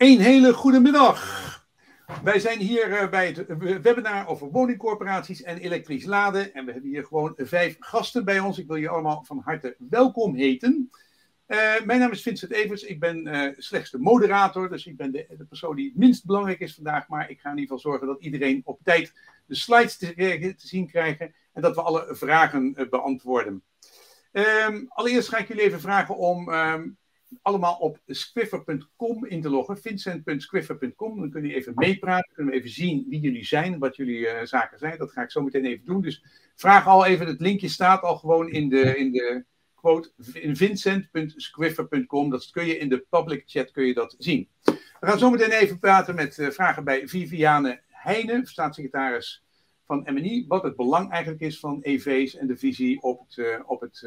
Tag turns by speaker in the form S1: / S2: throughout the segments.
S1: Een hele goede middag. Wij zijn hier uh, bij het webinar over woningcorporaties en elektrisch laden. En we hebben hier gewoon vijf gasten bij ons. Ik wil je allemaal van harte welkom heten. Uh, mijn naam is Vincent Evers. Ik ben uh, slechts de moderator. Dus ik ben de, persoon die het minst belangrijk is vandaag. Maar ik ga in ieder geval zorgen dat iedereen op tijd de slides te, zien krijgen. En dat we alle vragen beantwoorden. Um, allereerst ga ik jullie even vragen om um, allemaal op squiffer.com in te loggen. Vincent.squiffer.com. Dan kunnen jullie even meepraten. Kunnen we even zien wie jullie zijn. Wat jullie uh, zaken zijn. Dat ga ik zo meteen even doen. Dus vraag al even. Het linkje staat al gewoon in de, in de quote. In vincent.squiffer.com. Dat kun je in de public chat kun je dat zien. We gaan zo meteen even praten met uh, vragen bij Viviane Heijnen, staatssecretaris van MNI. Wat het belang eigenlijk is van EV's en de visie op het, uh, op het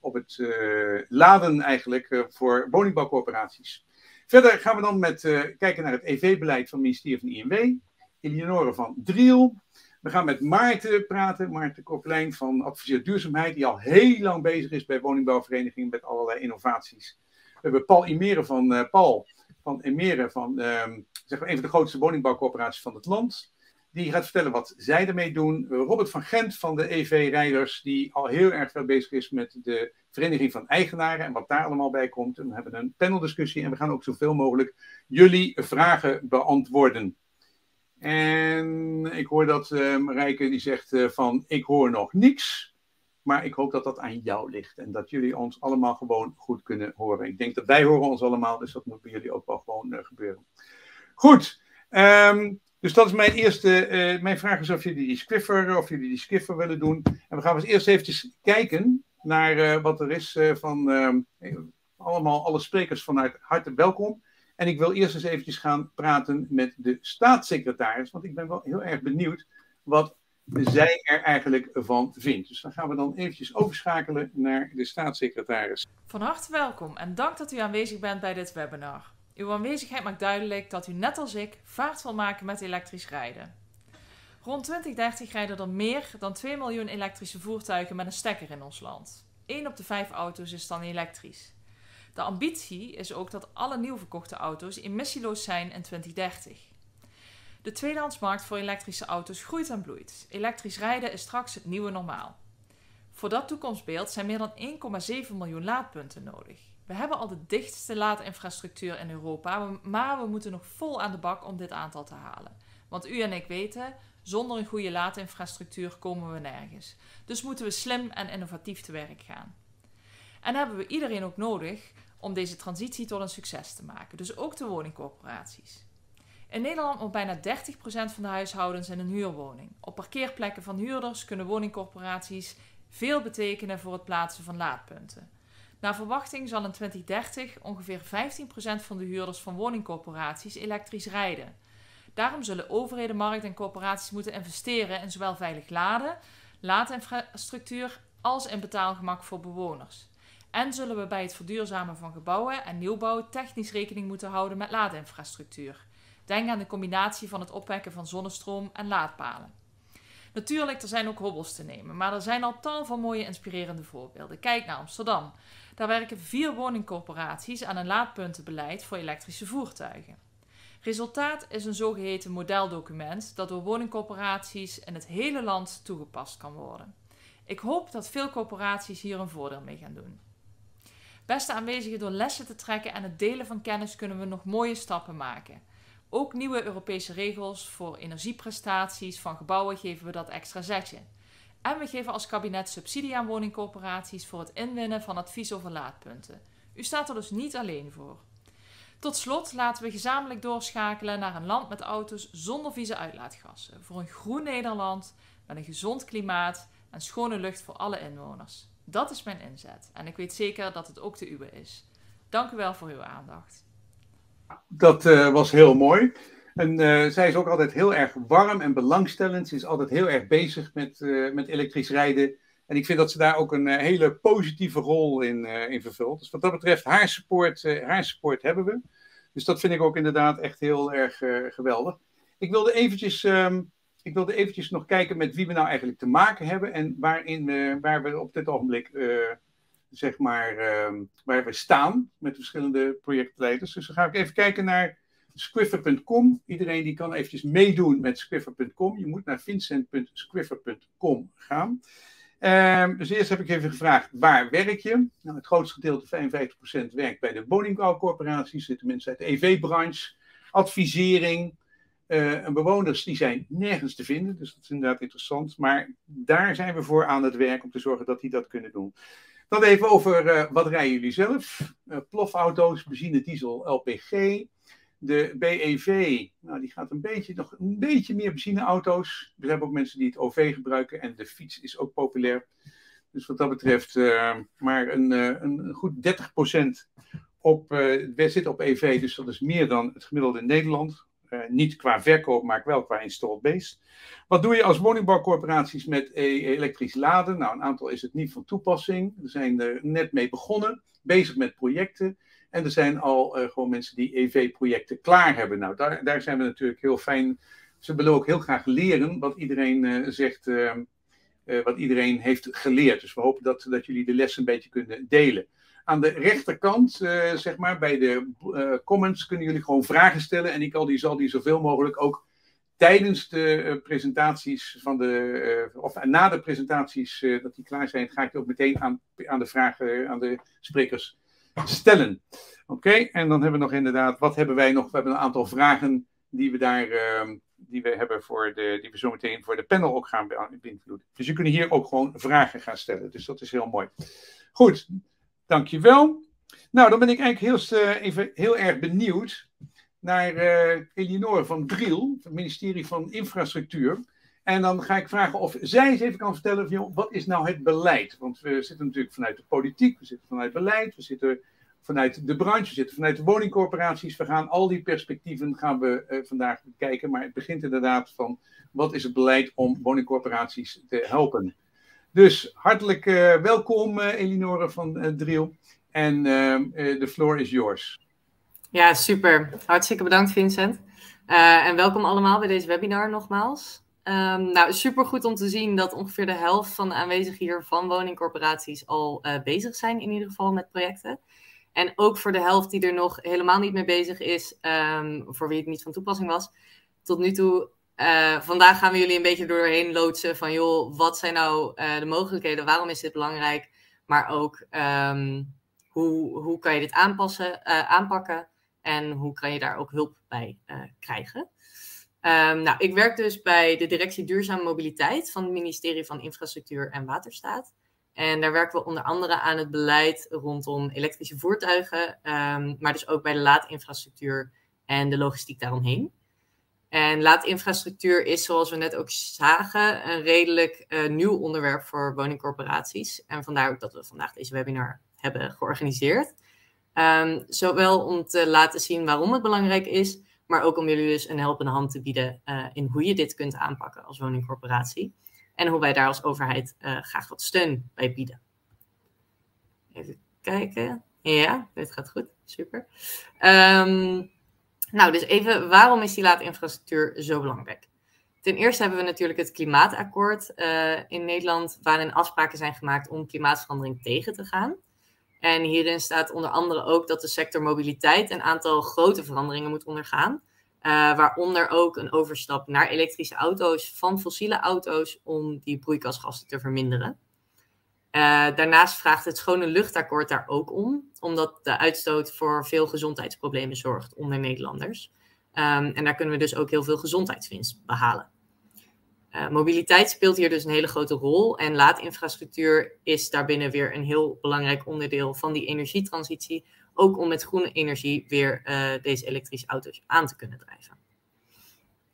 S1: op het uh, laden eigenlijk uh, voor woningbouwcorporaties. Verder gaan we dan met, uh, kijken naar het EV-beleid van het ministerie van INW. Eleonore van Driel. We gaan met Maarten praten, Maarten Korpelijn van Adviseer Duurzaamheid, die al heel lang bezig is bij woningbouwverenigingen met allerlei innovaties. We hebben Paul Imere van Paul van van um, zeg maar een van de grootste woningbouwcorporaties van het land. Die gaat vertellen wat zij ermee doen. Robert van Gent van de EV-rijders, die al heel erg veel bezig is met de Vereniging van Eigenaren en wat daar allemaal bij komt. En we hebben een paneldiscussie en we gaan ook zoveel mogelijk jullie vragen beantwoorden. En ik hoor dat uh, Marijke die zegt uh, van ik hoor nog niks. Maar ik hoop dat dat aan jou ligt en dat jullie ons allemaal gewoon goed kunnen horen. Ik denk dat wij horen ons allemaal, dus dat moet bij jullie ook wel gewoon uh, gebeuren. Goed, um, dus dat is mijn eerste. Uh, mijn vraag is of jullie die Squiffer, of jullie die Skiffer willen doen. En we gaan eens eerst eventjes kijken naar uh, wat er is uh, van allemaal alle sprekers vanuit harte welkom. En ik wil eerst eens eventjes gaan praten met de staatssecretaris, want ik ben wel heel erg benieuwd wat zij er eigenlijk van vindt. Dus dan gaan we dan eventjes overschakelen naar de staatssecretaris.
S2: Van harte welkom en dank dat u aanwezig bent bij dit webinar. Uw aanwezigheid maakt duidelijk dat u net als ik vaart wil maken met elektrisch rijden. Rond 2030 rijden er meer dan 2 miljoen elektrische voertuigen met een stekker in ons land. 1 op de 5 auto's is dan elektrisch. De ambitie is ook dat alle nieuw verkochte auto's emissieloos zijn in 2030. De tweedehandsmarkt voor elektrische auto's groeit en bloeit. Elektrisch rijden is straks het nieuwe normaal. Voor dat toekomstbeeld zijn meer dan 1,7 miljoen laadpunten nodig. We hebben al de dichtste laadinfrastructuur in Europa, maar we moeten nog vol aan de bak om dit aantal te halen. Want u en ik weten, zonder een goede laadinfrastructuur komen we nergens. Dus moeten we slim en innovatief te werk gaan. En hebben we iedereen ook nodig om deze transitie tot een succes te maken, dus ook de woningcorporaties. In Nederland woont bijna 30% van de huishoudens in een huurwoning. Op parkeerplekken van huurders kunnen woningcorporaties veel betekenen voor het plaatsen van laadpunten. Naar verwachting zal in 2030 ongeveer 15% van de huurders van woningcorporaties elektrisch rijden. Daarom zullen overheden, markten en corporaties moeten investeren in zowel veilig laden, laadinfrastructuur als in betaalgemak voor bewoners. En zullen we bij het verduurzamen van gebouwen en nieuwbouw technisch rekening moeten houden met laadinfrastructuur. Denk aan de combinatie van het opwekken van zonnestroom en laadpalen. Natuurlijk, er zijn ook hobbels te nemen, maar er zijn al tal van mooie inspirerende voorbeelden. Kijk naar Amsterdam. Daar werken vier woningcorporaties aan een laadpuntenbeleid voor elektrische voertuigen. Resultaat is een zogeheten modeldocument dat door woningcorporaties in het hele land toegepast kan worden. Ik hoop dat veel corporaties hier een voordeel mee gaan doen. Beste aanwezigen, door lessen te trekken en het delen van kennis kunnen we nog mooie stappen maken. Ook nieuwe Europese regels voor energieprestaties van gebouwen geven we dat extra zetje. En we geven als kabinet subsidie aan woningcorporaties voor het inwinnen van advies over laadpunten. U staat er dus niet alleen voor. Tot slot laten we gezamenlijk doorschakelen naar een land met auto's zonder vieze uitlaatgassen. Voor een groen Nederland met een gezond klimaat en schone lucht voor alle inwoners. Dat is mijn inzet en ik weet zeker dat het ook de uwe is. Dank u wel voor uw aandacht.
S1: Dat uh, was heel mooi. En uh, zij is ook altijd heel erg warm en belangstellend. Ze is altijd heel erg bezig met, uh, met elektrisch rijden. En ik vind dat ze daar ook een uh, hele positieve rol in, vervult. Dus wat dat betreft, haar support, haar support hebben we. Dus dat vind ik ook inderdaad echt heel erg geweldig. Ik wilde eventjes, um, ik wilde eventjes nog kijken met wie we nou eigenlijk te maken hebben. En waarin, waar we op dit ogenblik zeg maar, ehm, waar we staan met verschillende projectleiders. Dus dan ga ik even kijken naar squiffer.com. Iedereen die kan eventjes meedoen met squiffer.com. Je moet naar vincent.squiffer.com gaan. Um, dus eerst heb ik even gevraagd, waar werk je? Nou, het grootste gedeelte, 55%, werkt bij de woningbouwcorporaties. Zitten mensen uit de EV-branche, advisering. Uh, en bewoners die zijn nergens te vinden, dus dat is inderdaad interessant. Maar daar zijn we voor aan het werk om te zorgen dat die dat kunnen doen. Dan even over uh, wat rijden jullie zelf? Uh, plofauto's, benzine, diesel, LPG. De BEV, nou, die gaat een beetje, nog een beetje meer benzineauto's. We hebben ook mensen die het OV gebruiken en de fiets is ook populair. Dus wat dat betreft, uh, maar een, uh, een goed 30% op, uh, we zitten op EV, dus dat is meer dan het gemiddelde in Nederland. niet qua verkoop, maar wel qua installed base. Wat doe je als woningbouwcorporaties met e elektrisch laden? Nou, een aantal is het niet van toepassing. We zijn er net mee begonnen, bezig met projecten. En er zijn al uh, gewoon mensen die EV-projecten klaar hebben. Nou, daar, daar zijn we natuurlijk heel fijn. Ze willen ook heel graag leren wat iedereen uh, zegt, uh, wat iedereen heeft geleerd. Dus we hopen dat, dat jullie de les een beetje kunnen delen. Aan de rechterkant, zeg maar, bij de comments kunnen jullie gewoon vragen stellen. En ik al die, zal die zoveel mogelijk ook tijdens de presentaties van de, of na de presentaties dat die klaar zijn, ga ik ook meteen aan, aan de vragen, aan de sprekers stellen. Oké, en dan hebben we nog inderdaad, wat hebben wij nog? We hebben een aantal vragen die we daar, uh, die we hebben voor de, die we zo meteen voor de panel ook gaan beïnvloeden. Dus je kunt hier ook gewoon vragen gaan stellen. Dus dat is heel mooi. Goed, dankjewel. Nou, dan ben ik eigenlijk heel, uh, even heel erg benieuwd naar uh, Elinor van Driel, het ministerie van Infrastructuur. En dan ga ik vragen of zij eens even kan vertellen: wat is nou het beleid? Want we zitten natuurlijk vanuit de politiek, we zitten vanuit beleid, we zitten vanuit de branche, we zitten vanuit de woningcorporaties. We gaan al die perspectieven gaan we uh, vandaag bekijken. Maar het begint inderdaad van wat is het beleid om woningcorporaties te helpen. Dus hartelijk uh, welkom, uh, Elinore van Driel. En de floor is yours.
S3: Ja, super. Hartstikke bedankt, Vincent. en welkom allemaal bij deze webinar nogmaals. Um, nou, super goed om te zien dat ongeveer de helft van de aanwezigen hier van woningcorporaties al uh, bezig zijn, in ieder geval met projecten. En ook voor de helft die er nog helemaal niet mee bezig is, um, voor wie het niet van toepassing was. Tot nu toe, uh, vandaag gaan we jullie een beetje doorheen loodsen van, joh, wat zijn nou uh, de mogelijkheden? Waarom is dit belangrijk? Maar ook, um, hoe, hoe kan je dit aanpassen, aanpakken? En hoe kan je daar ook hulp bij krijgen? Um, nou, ik werk dus bij de directie Duurzame Mobiliteit van het ministerie van Infrastructuur en Waterstaat. En daar werken we onder andere aan het beleid rondom elektrische voertuigen, um, maar dus ook bij de laadinfrastructuur en de logistiek daaromheen. En laadinfrastructuur is, zoals we net ook zagen, een redelijk uh, nieuw onderwerp voor woningcorporaties. En vandaar ook dat we vandaag deze webinar hebben georganiseerd. Um, zowel om te laten zien waarom het belangrijk is, maar ook om jullie dus een helpende hand te bieden uh, in hoe je dit kunt aanpakken als woningcorporatie. En hoe wij daar als overheid uh, graag wat steun bij bieden. Even kijken. Ja, dit gaat goed. Super. Um, nou, dus even, waarom is die laadinfrastructuur zo belangrijk? Ten eerste hebben we natuurlijk het klimaatakkoord uh, in Nederland, waarin afspraken zijn gemaakt om klimaatverandering tegen te gaan. En hierin staat onder andere ook dat de sector mobiliteit een aantal grote veranderingen moet ondergaan. Uh, waaronder ook een overstap naar elektrische auto's van fossiele auto's om die broeikasgassen te verminderen. Uh, daarnaast vraagt het schone luchtakkoord daar ook om, omdat de uitstoot voor veel gezondheidsproblemen zorgt onder Nederlanders. Um, en daar kunnen we dus ook heel veel gezondheidswinst behalen. Uh, mobiliteit speelt hier dus een hele grote rol en laadinfrastructuur is daarbinnen weer een heel belangrijk onderdeel van die energietransitie, ook om met groene energie weer uh, deze elektrische auto's aan te kunnen drijven.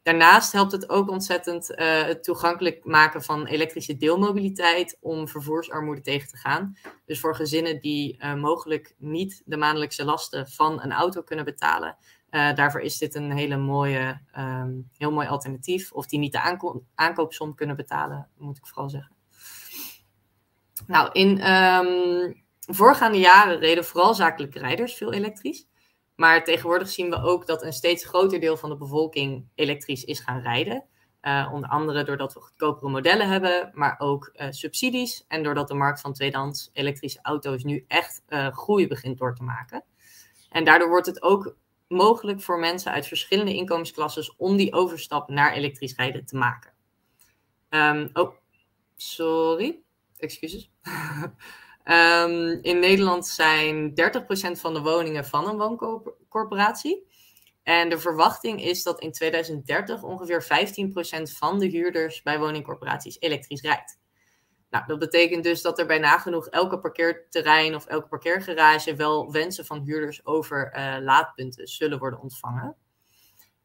S3: Daarnaast helpt het ook ontzettend uh, het toegankelijk maken van elektrische deelmobiliteit om vervoersarmoede tegen te gaan. Dus voor gezinnen die mogelijk niet de maandelijkse lasten van een auto kunnen betalen, daarvoor is dit een hele mooie, um, heel mooi alternatief. Of die niet de aanko aankoopsom kunnen betalen, moet ik vooral zeggen. Nou, in um, voorgaande jaren reden vooral zakelijke rijders veel elektrisch. Maar tegenwoordig zien we ook dat een steeds groter deel van de bevolking elektrisch is gaan rijden. Uh, onder andere doordat we goedkopere modellen hebben, maar ook uh, subsidies. En doordat de markt van tweedehands elektrische auto's nu echt uh, groei begint door te maken. En daardoor wordt het ook mogelijk voor mensen uit verschillende inkomensklassen om die overstap naar elektrisch rijden te maken. Um, oh, sorry, excuses. um, in Nederland zijn 30% van de woningen van een wooncorporatie. En de verwachting is dat in 2030 ongeveer 15% van de huurders bij woningcorporaties elektrisch rijdt. Nou, dat betekent dus dat er bij nagenoeg elke parkeerterrein of elke parkeergarage wel wensen van huurders over uh, laadpunten zullen worden ontvangen.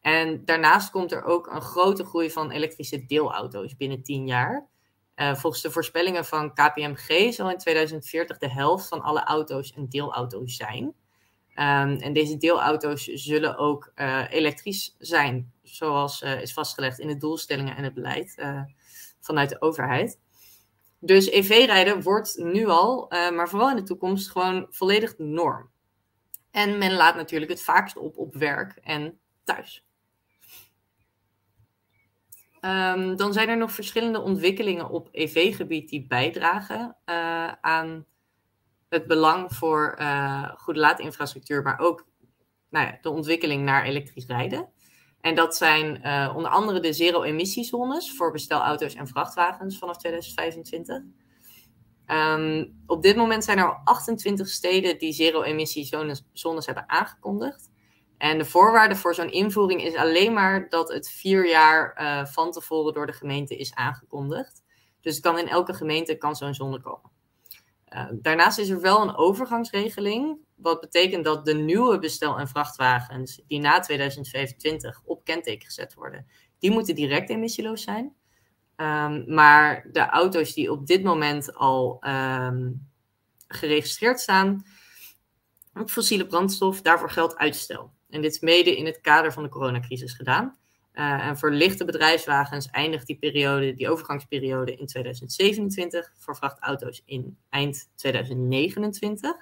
S3: En daarnaast komt er ook een grote groei van elektrische deelauto's binnen 10 jaar. Uh, volgens de voorspellingen van KPMG zal in 2040 de helft van alle auto's een deelauto zijn. Um, en deze deelauto's zullen ook uh, elektrisch zijn, zoals uh, is vastgelegd in de doelstellingen en het beleid vanuit de overheid. Dus EV-rijden wordt nu al, maar vooral in de toekomst, gewoon volledig norm. En men laat natuurlijk het vaakst op op werk en thuis. Um, dan zijn er nog verschillende ontwikkelingen op EV-gebied die bijdragen uh, aan het belang voor uh, goede laadinfrastructuur, maar ook nou ja, de ontwikkeling naar elektrisch rijden. En dat zijn uh, onder andere de zero-emissiezones voor bestelauto's en vrachtwagens vanaf 2025. Um, ehm, op dit moment zijn er al 28 steden die zero-emissiezones hebben aangekondigd. En de voorwaarde voor zo'n invoering is alleen maar dat het vier jaar uh, van tevoren door de gemeente is aangekondigd. Dus kan in elke gemeente kan zo'n zone komen. Uh, daarnaast is er wel een overgangsregeling, wat betekent dat de nieuwe bestel- en vrachtwagens die na 2025 op kenteken gezet worden, die moeten direct emissieloos zijn. Um, maar de auto's die op dit moment al um, geregistreerd staan op fossiele brandstof, daarvoor geldt uitstel. En dit is mede in het kader van de coronacrisis gedaan. Uh, en voor lichte bedrijfswagens eindigt die periode, die overgangsperiode in 2027. Voor vrachtauto's in eind 2029. Um,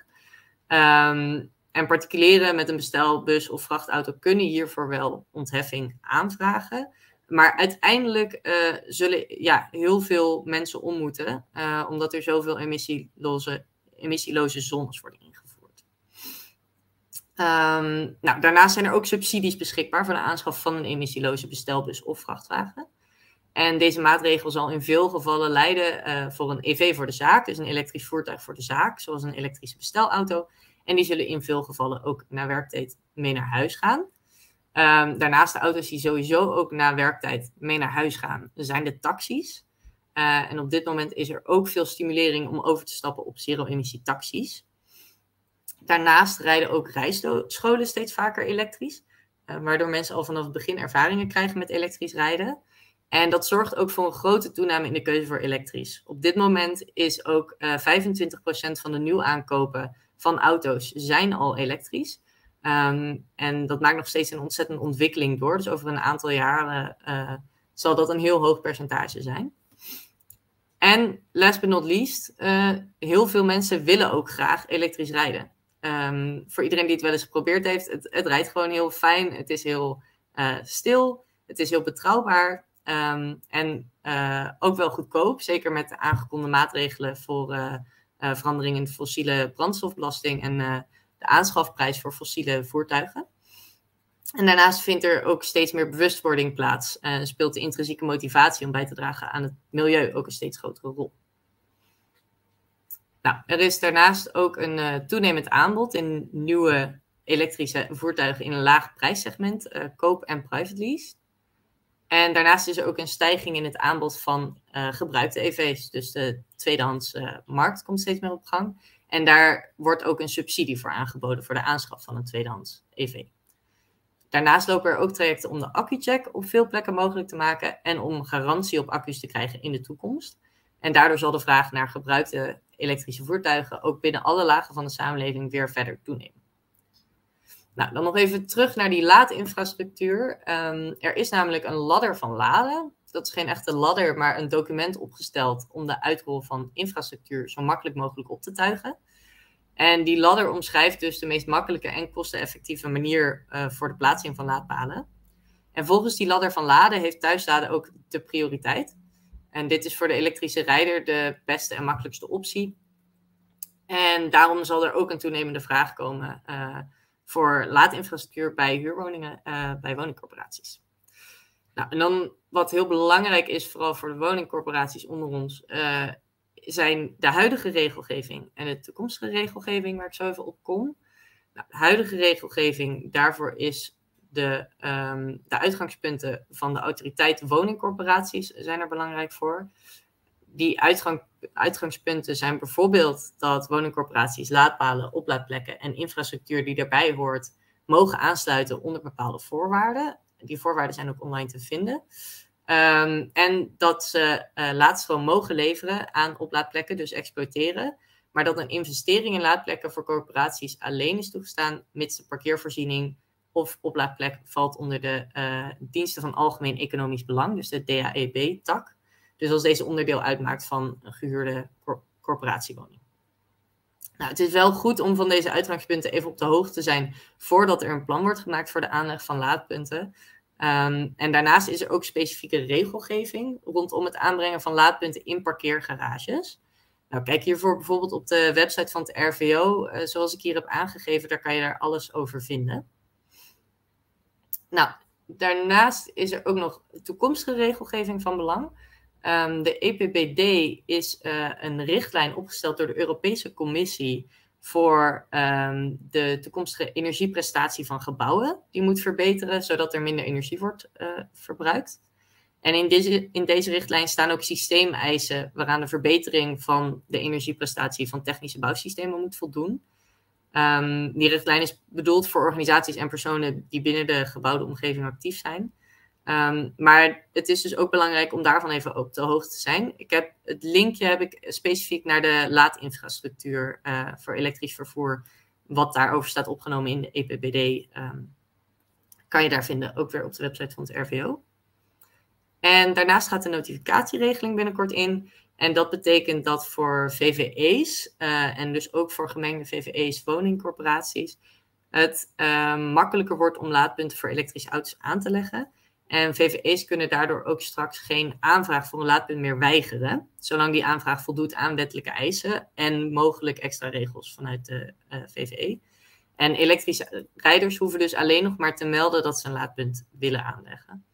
S3: ehm, en particulieren met een bestelbus of vrachtauto kunnen hiervoor wel ontheffing aanvragen. Maar uiteindelijk uh, zullen ja, heel veel mensen om moeten, uh, omdat er zoveel emissieloze, emissieloze zones worden. Um, nou, daarnaast zijn er ook subsidies beschikbaar voor de aanschaf van een emissieloze bestelbus of vrachtwagen. En deze maatregel zal in veel gevallen leiden uh, voor een EV voor de zaak, dus een elektrisch voertuig voor de zaak, zoals een elektrische bestelauto. En die zullen in veel gevallen ook na werktijd mee naar huis gaan. Um, daarnaast de auto's die sowieso ook na werktijd mee naar huis gaan, zijn de taxis. Uh, en op dit moment is er ook veel stimulering om over te stappen op zero-emissie taxis. Daarnaast rijden ook rijscholen steeds vaker elektrisch, uh, waardoor mensen al vanaf het begin ervaringen krijgen met elektrisch rijden. En dat zorgt ook voor een grote toename in de keuze voor elektrisch. Op dit moment is ook uh, eh, 25% van de nieuw aankopen van auto's zijn al elektrisch. Um, en dat maakt nog steeds een ontzettende ontwikkeling door. Dus over een aantal jaren uh, zal dat een heel hoog percentage zijn. En last but not least, heel veel mensen willen ook graag elektrisch rijden. Um, voor iedereen die het wel eens geprobeerd heeft, het, het rijdt gewoon heel fijn. Het is heel uh, stil. Het is heel betrouwbaar. Um, en uh, ook wel goedkoop. Zeker met de aangekondigde maatregelen voor uh, verandering in de fossiele brandstofbelasting en de aanschafprijs voor fossiele voertuigen. En daarnaast vindt er ook steeds meer bewustwording plaats. speelt de intrinsieke motivatie om bij te dragen aan het milieu ook een steeds grotere rol. Nou, er is daarnaast ook een uh, toenemend aanbod in nieuwe elektrische voertuigen in een laag prijssegment, uh, koop- en private lease. En daarnaast is er ook een stijging in het aanbod van uh, gebruikte EV's. Dus de tweedehands markt komt steeds meer op gang. En daar wordt ook een subsidie voor aangeboden voor de aanschaf van een tweedehands EV. Daarnaast lopen er ook trajecten om de accucheck op veel plekken mogelijk te maken en om garantie op accu's te krijgen in de toekomst. En daardoor zal de vraag naar gebruikte elektrische voertuigen ook binnen alle lagen van de samenleving weer verder toenemen. Nou, dan nog even terug naar die laadinfrastructuur. Um, er is namelijk een ladder van laden. Dat is geen echte ladder, maar een document opgesteld om de uitrol van infrastructuur zo makkelijk mogelijk op te tuigen. En die ladder omschrijft dus de meest makkelijke en kosteneffectieve manier uh, voor de plaatsing van laadpalen. En volgens die ladder van laden heeft thuisladen ook de prioriteit. En dit is voor de elektrische rijder de beste en makkelijkste optie. En daarom zal er ook een toenemende vraag komen uh, voor laadinfrastructuur bij huurwoningen, uh, bij woningcorporaties. Nou, en dan wat heel belangrijk is, vooral voor de woningcorporaties onder ons, uh, zijn de huidige regelgeving en de toekomstige regelgeving, waar ik zo even op kom. Nou, de huidige regelgeving, daarvoor is de, um, de uitgangspunten van de autoriteit woningcorporaties zijn er belangrijk voor. Die uitgang, uitgangspunten zijn bijvoorbeeld dat woningcorporaties laadpalen, oplaadplekken en infrastructuur die daarbij hoort, mogen aansluiten onder bepaalde voorwaarden. Die voorwaarden zijn ook online te vinden. Um, en dat ze uh, laadstroom mogen leveren aan oplaadplekken, dus exploiteren. Maar dat een investering in laadplekken voor corporaties alleen is toegestaan, mits de parkeervoorziening of oplaadplek valt onder de uh, diensten van algemeen economisch belang, dus de DAEB-tak. Dus als deze onderdeel uitmaakt van een gehuurde cor corporatiewoning. Nou, het is wel goed om van deze uitgangspunten even op de hoogte te zijn voordat er een plan wordt gemaakt voor de aanleg van laadpunten. Um, en daarnaast is er ook specifieke regelgeving rondom het aanbrengen van laadpunten in parkeergarages. Nou, kijk hiervoor bijvoorbeeld op de website van het RVO, uh, zoals ik hier heb aangegeven, daar kan je daar alles over vinden. Nou, daarnaast is er ook nog toekomstige regelgeving van belang. Um, de EPBD is uh, een richtlijn opgesteld door de Europese Commissie voor um, de toekomstige energieprestatie van gebouwen. Die moet verbeteren, zodat er minder energie wordt uh, verbruikt. En in deze, in deze richtlijn staan ook systeemeisen waaraan de verbetering van de energieprestatie van technische bouwsystemen moet voldoen. Um, die richtlijn is bedoeld voor organisaties en personen die binnen de gebouwde omgeving actief zijn. Um, maar het is dus ook belangrijk om daarvan even op de hoogte te zijn. Ik heb het linkje heb ik specifiek naar de laadinfrastructuur uh, voor elektrisch vervoer, wat daarover staat opgenomen in de EPBD, um, kan je daar vinden, ook weer op de website van het RVO. En daarnaast gaat de notificatieregeling binnenkort in. En dat betekent dat voor VVE's uh, en dus ook voor gemengde VVE's, woningcorporaties, het uh, makkelijker wordt om laadpunten voor elektrische auto's aan te leggen. En VVE's kunnen daardoor ook straks geen aanvraag voor een laadpunt meer weigeren, zolang die aanvraag voldoet aan wettelijke eisen en mogelijk extra regels vanuit de uh, VVE. En elektrische rijders hoeven dus alleen nog maar te melden dat ze een laadpunt willen aanleggen.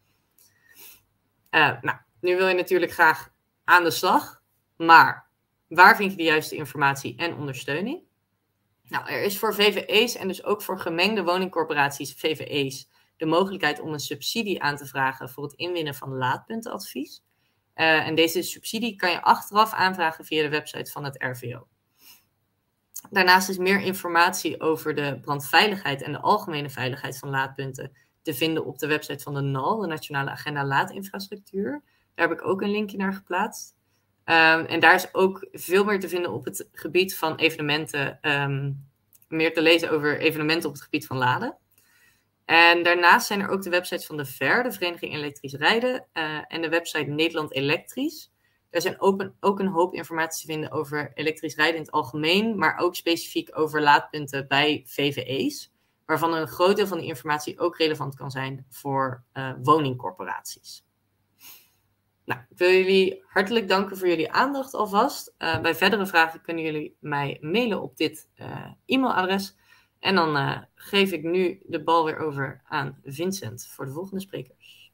S3: Nou, nu wil je natuurlijk graag aan de slag, maar waar vind je de juiste informatie en ondersteuning? Nou, er is voor VVE's en dus ook voor gemengde woningcorporaties, VVE's, de mogelijkheid om een subsidie aan te vragen voor het inwinnen van laadpuntenadvies. Uh, en deze subsidie kan je achteraf aanvragen via de website van het RVO. Daarnaast is meer informatie over de brandveiligheid en de algemene veiligheid van laadpunten te vinden op de website van de NAL, de Nationale Agenda Laadinfrastructuur. Daar heb ik ook een linkje naar geplaatst. Um, en daar is ook veel meer te vinden op het gebied van evenementen. Um, meer te lezen over evenementen op het gebied van laden. En daarnaast zijn er ook de websites van de VER, de Vereniging Elektrisch Rijden, uh, en de website Nederland Elektrisch. Daar zijn open, ook een hoop informatie te vinden over elektrisch rijden in het algemeen, maar ook specifiek over laadpunten bij VVE's, waarvan een groot deel van die informatie ook relevant kan zijn voor uh, woningcorporaties. Nou, ik wil jullie hartelijk danken voor jullie aandacht alvast. Uh, bij verdere vragen kunnen jullie mij mailen op dit e-mailadres. En dan uh, geef ik nu de bal weer over aan Vincent voor de volgende sprekers.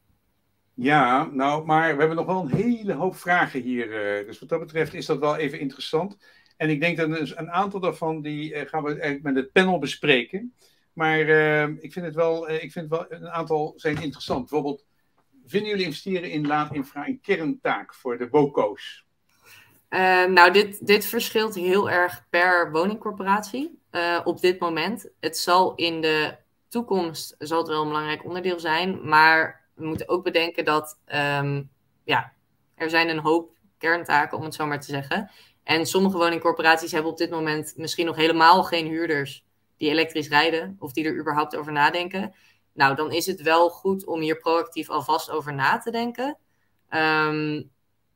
S1: Ja, nou, maar we hebben nog wel een hele hoop vragen hier. Dus wat dat betreft is dat wel even interessant. En ik denk dat een aantal daarvan die gaan we eigenlijk met het panel bespreken. Maar ik vind het wel, ik vind wel, een aantal zijn interessant. Bijvoorbeeld, vinden jullie investeren in laadinfra een kerntaak voor de BOCO's?
S3: nou, dit, dit verschilt heel erg per woningcorporatie uh, op dit moment. Het zal in de toekomst zal het wel een belangrijk onderdeel zijn. Maar we moeten ook bedenken dat um, ja, er zijn een hoop kerntaken, om het zo maar te zeggen. En sommige woningcorporaties hebben op dit moment misschien nog helemaal geen huurders die elektrisch rijden of die er überhaupt over nadenken. Nou, dan is het wel goed om hier proactief alvast over na te denken. Um,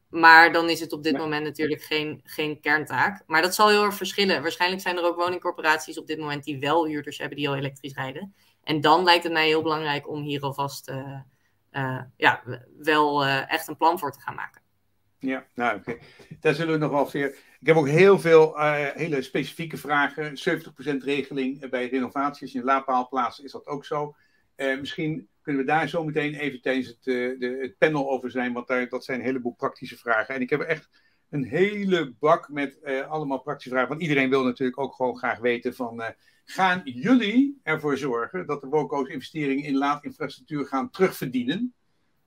S3: maar dan is het op dit moment natuurlijk geen, geen kerntaak. Maar dat zal heel erg verschillen. Waarschijnlijk zijn er ook woningcorporaties op dit moment die wel huurders hebben die al elektrisch rijden. En dan lijkt het mij heel belangrijk om hier alvast uh, ja, wel echt een plan voor te gaan maken.
S1: Ja, nou oké. Daar zullen we nog wel weer. Ik heb ook heel veel hele specifieke vragen. 70% regeling bij renovaties in laadpaalplaatsen is dat ook zo. Misschien kunnen we daar zo meteen even tijdens het, de, het panel over zijn, want daar, dat zijn een heleboel praktische vragen. En ik heb echt een hele bak met uh, allemaal praktische vragen. Want iedereen wil natuurlijk ook gewoon graag weten van... Gaan jullie ervoor zorgen dat de WOCO's investeringen in laadinfrastructuur gaan terugverdienen?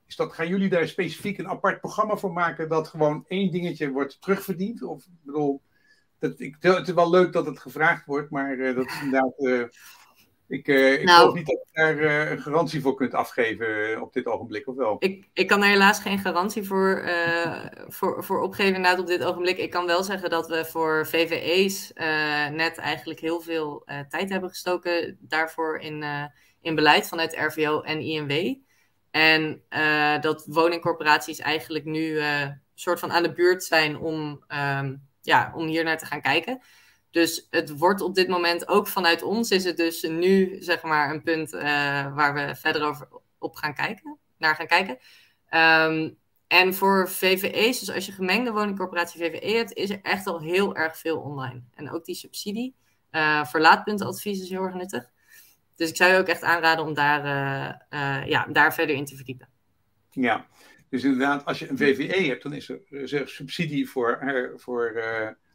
S1: Is dat, gaan jullie daar specifiek een apart programma voor maken dat gewoon één dingetje wordt terugverdiend? Of bedoel, dat, ik, het is wel leuk dat het gevraagd wordt, maar dat is inderdaad ik, uh, ik nou, geloof niet dat je daar uh, een garantie voor kunt afgeven uh, op dit ogenblik, of wel?
S3: Ik, ik kan er helaas geen garantie voor, voor, voor opgeven inderdaad op dit ogenblik. Ik kan wel zeggen dat we voor VVE's net eigenlijk heel veel tijd hebben gestoken daarvoor in, in beleid vanuit RVO en INW. En dat woningcorporaties eigenlijk nu een soort van aan de buurt zijn om, um, ja, om hier naar te gaan kijken. Dus het wordt op dit moment ook vanuit ons is het dus nu zeg maar een punt uh, waar we verder over op gaan kijken, naar gaan kijken. Um, en voor VVE's, dus als je gemengde woningcorporatie VVE hebt, is er echt al heel erg veel online. En ook die subsidie uh, voor laadpuntenadvies is heel erg nuttig. Dus ik zou je ook echt aanraden om daar, uh, ja, daar verder in te verdiepen.
S1: Ja, dus inderdaad, als je een VVE hebt, dan is er, is subsidie voor, voor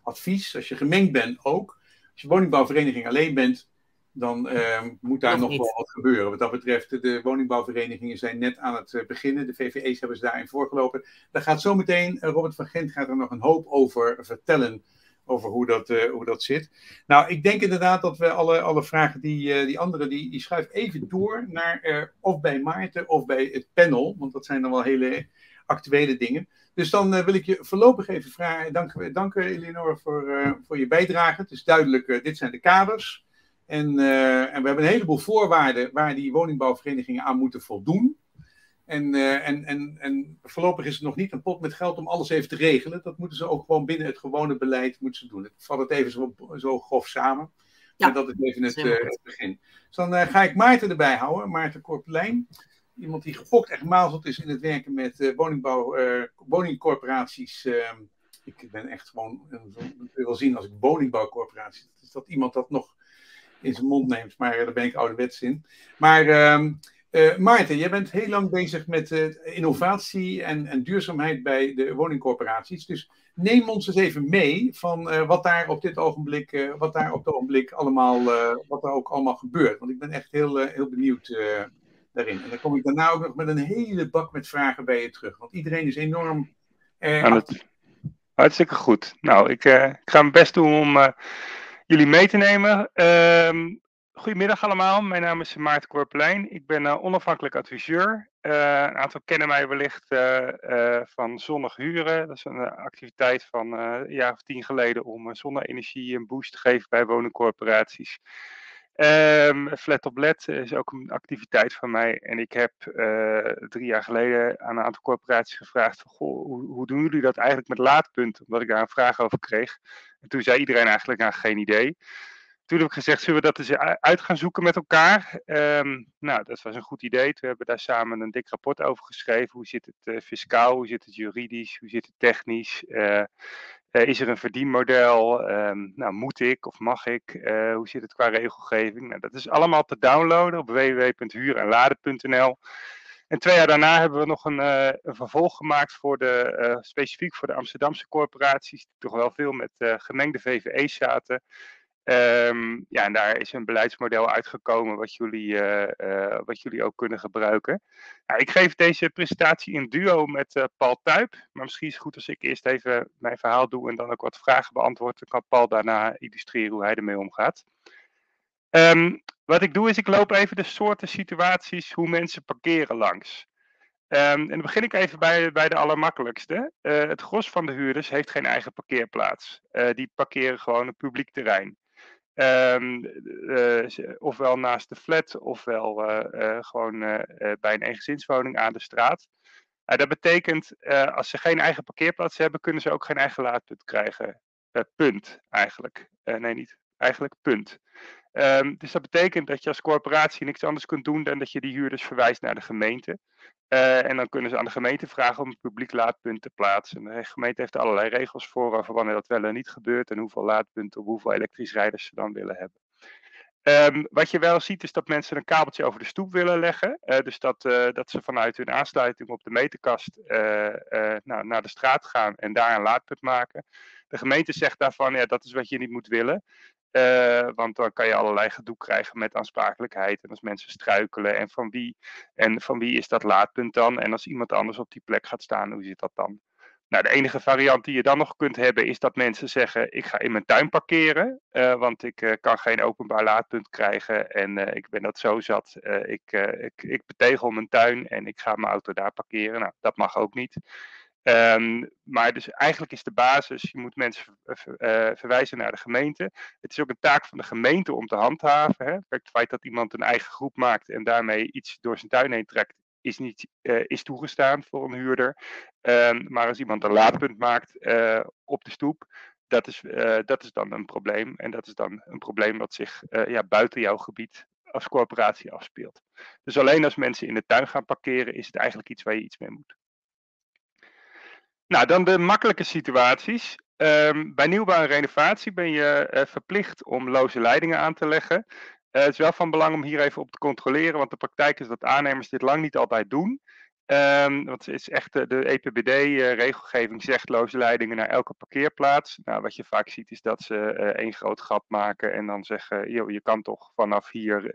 S1: advies. Als je gemengd bent ook. Als je woningbouwvereniging alleen bent, dan uh, moet daar nog, nog wel wat gebeuren. Wat dat betreft, de woningbouwverenigingen zijn net aan het eh, beginnen. De VVE's hebben ze daarin voorgelopen. Daar gaat zometeen, uh, Robert van Gent gaat er nog een hoop over vertellen. Over hoe dat, uh, hoe dat zit. Nou, ik denk inderdaad dat we alle, alle vragen, die, die andere, die, die schuif even door naar of bij Maarten of bij het panel. Want dat zijn dan wel hele actuele dingen. Dus dan uh, wil ik je voorlopig even vragen. Dank, dank Eleonore voor, uh, voor je bijdrage. Het is duidelijk, uh, dit zijn de kaders. En, en we hebben een heleboel voorwaarden waar die woningbouwverenigingen aan moeten voldoen. En, en, en, en voorlopig is het nog niet een pot met geld om alles even te regelen. Dat moeten ze ook gewoon binnen het gewone beleid moeten ze doen. Ik vat het even zo, zo grof samen. Ja. dat is even het, het begin. Dus dan ga ik Maarten erbij houden, Maarten Korpelijn iemand die gefokt en gemazeld is in het werken met uh, woningbouw, uh, woningcorporaties. Uh, ik ben echt gewoon, ik wil wel zien als ik woningbouwcorporatie, is dat iemand dat nog in zijn mond neemt, maar daar ben ik ouderwets in. Maar ehm, Maarten, jij bent heel lang bezig met innovatie en, en, duurzaamheid bij de woningcorporaties. Dus neem ons eens even mee van wat daar op dit ogenblik, wat daar op dit ogenblik allemaal, wat er ook allemaal gebeurt. Want ik ben echt heel, heel benieuwd daarin. En dan kom ik daarna ook nog met een hele bak met vragen bij je terug. Want iedereen is enorm.
S4: Eh, hartstikke goed. Nou, ik, uh, ik, ga mijn best doen om uh, jullie mee te nemen. Uh, goedemiddag allemaal, mijn naam is Maarten Korpelijn. Ik ben onafhankelijk adviseur. een aantal kennen mij wellicht van Zonnig Huren. Dat is een activiteit van een jaar of tien geleden om zonne-energie een boost te geven bij woningcorporaties. Um, Flat op LED is ook een activiteit van mij. En ik heb uh, drie jaar geleden aan een aantal corporaties gevraagd: van, goh, hoe, hoe, doen jullie dat eigenlijk met laadpunten? Omdat ik daar een vraag over kreeg. En toen zei iedereen eigenlijk: nou, geen idee. Toen heb ik gezegd: zullen we dat eens uit gaan zoeken met elkaar? Um, nou, dat was een goed idee. We hebben daar samen een dik rapport over geschreven. Hoe zit het uh, fiscaal? Hoe zit het juridisch? Hoe zit het technisch? Uh, is er een verdienmodel? Um, nou, moet ik of mag ik? Uh, hoe zit het qua regelgeving? Nou, dat is allemaal te downloaden op www.huurenladen.nl. En twee jaar daarna hebben we nog een, uh, een vervolg gemaakt voor de, specifiek voor de Amsterdamse corporaties, die toch wel veel met gemengde VVE's zaten. Um, ja, en daar is een beleidsmodel uitgekomen wat jullie, uh, uh, wat jullie ook kunnen gebruiken. Ik geef deze presentatie in duo met uh, Paul Tuip. Maar misschien is het goed als ik eerst even mijn verhaal doe en dan ook wat vragen beantwoord. Dan kan Paul daarna illustreren hoe hij ermee omgaat. Um, wat ik doe is ik loop even de soorten situaties hoe mensen parkeren langs. Um, en dan begin ik even bij, bij de allermakkelijkste. het gros van de huurders heeft geen eigen parkeerplaats. die parkeren gewoon een publiek terrein. Um, uh, ofwel naast de flat, ofwel uh, gewoon bij een eengezinswoning aan de straat. dat betekent, als ze geen eigen parkeerplaats hebben, kunnen ze ook geen eigen laadpunt krijgen. punt, eigenlijk. nee, niet eigenlijk, punt. Ehm, dus dat betekent dat je als corporatie niks anders kunt doen dan dat je die huurders verwijst naar de gemeente. Uh, en dan kunnen ze aan de gemeente vragen om een publiek laadpunt te plaatsen. De gemeente heeft allerlei regels voor over wanneer dat wel en niet gebeurt en hoeveel laadpunten of hoeveel elektrisch rijders ze dan willen hebben. Um, wat je wel ziet is dat mensen een kabeltje over de stoep willen leggen. Uh, dus dat, uh, dat ze vanuit hun aansluiting op de meterkast nou, naar de straat gaan en daar een laadpunt maken. De gemeente zegt daarvan, ja, dat is wat je niet moet willen. Uh, want dan kan je allerlei gedoe krijgen met aansprakelijkheid. En als mensen struikelen. En van wie, en van wie is dat laadpunt dan? En als iemand anders op die plek gaat staan, hoe zit dat dan? Nou, de enige variant die je dan nog kunt hebben is dat mensen zeggen: Ik ga in mijn tuin parkeren, uh, want ik uh, kan geen openbaar laadpunt krijgen en ik ben dat zo zat. ik, ik, ik betegel mijn tuin en ik ga mijn auto daar parkeren. Nou, dat mag ook niet. Um, maar dus eigenlijk is de basis, je moet mensen uh, verwijzen naar de gemeente. Het is ook een taak van de gemeente om te handhaven. Hè. Het feit dat iemand een eigen groep maakt en daarmee iets door zijn tuin heen trekt, is, niet, uh, is toegestaan voor een huurder. Um, maar als iemand een laadpunt maakt op de stoep, dat is, dat is dan een probleem. En dat is dan een probleem wat zich ja, buiten jouw gebied als corporatie afspeelt. Dus alleen als mensen in de tuin gaan parkeren, is het eigenlijk iets waar je iets mee moet. Nou, dan de makkelijke situaties. Um, bij nieuwbouw en renovatie ben je uh, verplicht om loze leidingen aan te leggen. Uh, het is wel van belang om hier even op te controleren, want de praktijk is dat aannemers dit lang niet altijd doen. Um, want is echt de, EPBD-regelgeving uh, zegt loze leidingen naar elke parkeerplaats. Nou, wat je vaak ziet is dat ze één groot gat maken en dan zeggen, joh, je kan toch vanaf hier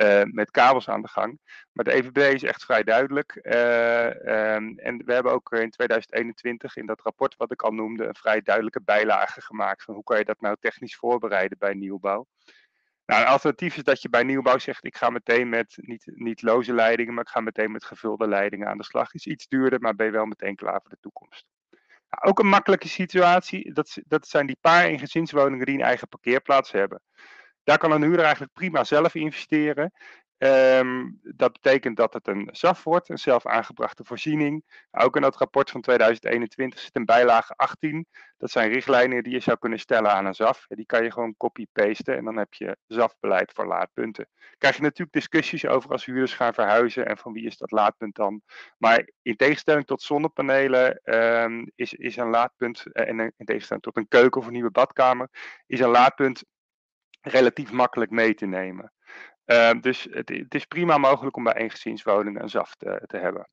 S4: uh, met kabels aan de gang. Maar de EVB is echt vrij duidelijk. Uh, um, en we hebben ook in 2021 in dat rapport wat ik al noemde, een vrij duidelijke bijlage gemaakt van hoe kan je dat nou technisch voorbereiden bij nieuwbouw. Nou, een alternatief is dat je bij nieuwbouw zegt: ik ga meteen met niet, niet loze leidingen, maar ik ga meteen met gevulde leidingen aan de slag. Is iets duurder, maar ben je wel meteen klaar voor de toekomst. Nou, ook een makkelijke situatie, dat, dat zijn die paar in gezinswoningen die een eigen parkeerplaats hebben. Daar kan een huurder eigenlijk prima zelf investeren. Um, dat betekent dat het een SAF wordt, een zelf aangebrachte voorziening. Ook in dat rapport van 2021 zit een bijlage 18. Dat zijn richtlijnen die je zou kunnen stellen aan een SAF. Die kan je gewoon copy-pasten en dan heb je SAF-beleid voor laadpunten. Krijg je natuurlijk discussies over als huurders gaan verhuizen en van wie is dat laadpunt dan. Maar in tegenstelling tot zonnepanelen um, is, is een laadpunt, eh, en in tegenstelling tot een keuken of een nieuwe badkamer, is een laadpunt relatief makkelijk mee te nemen. Uh, dus het, is prima mogelijk om bij eengezinswoningen een ZAF te, te hebben.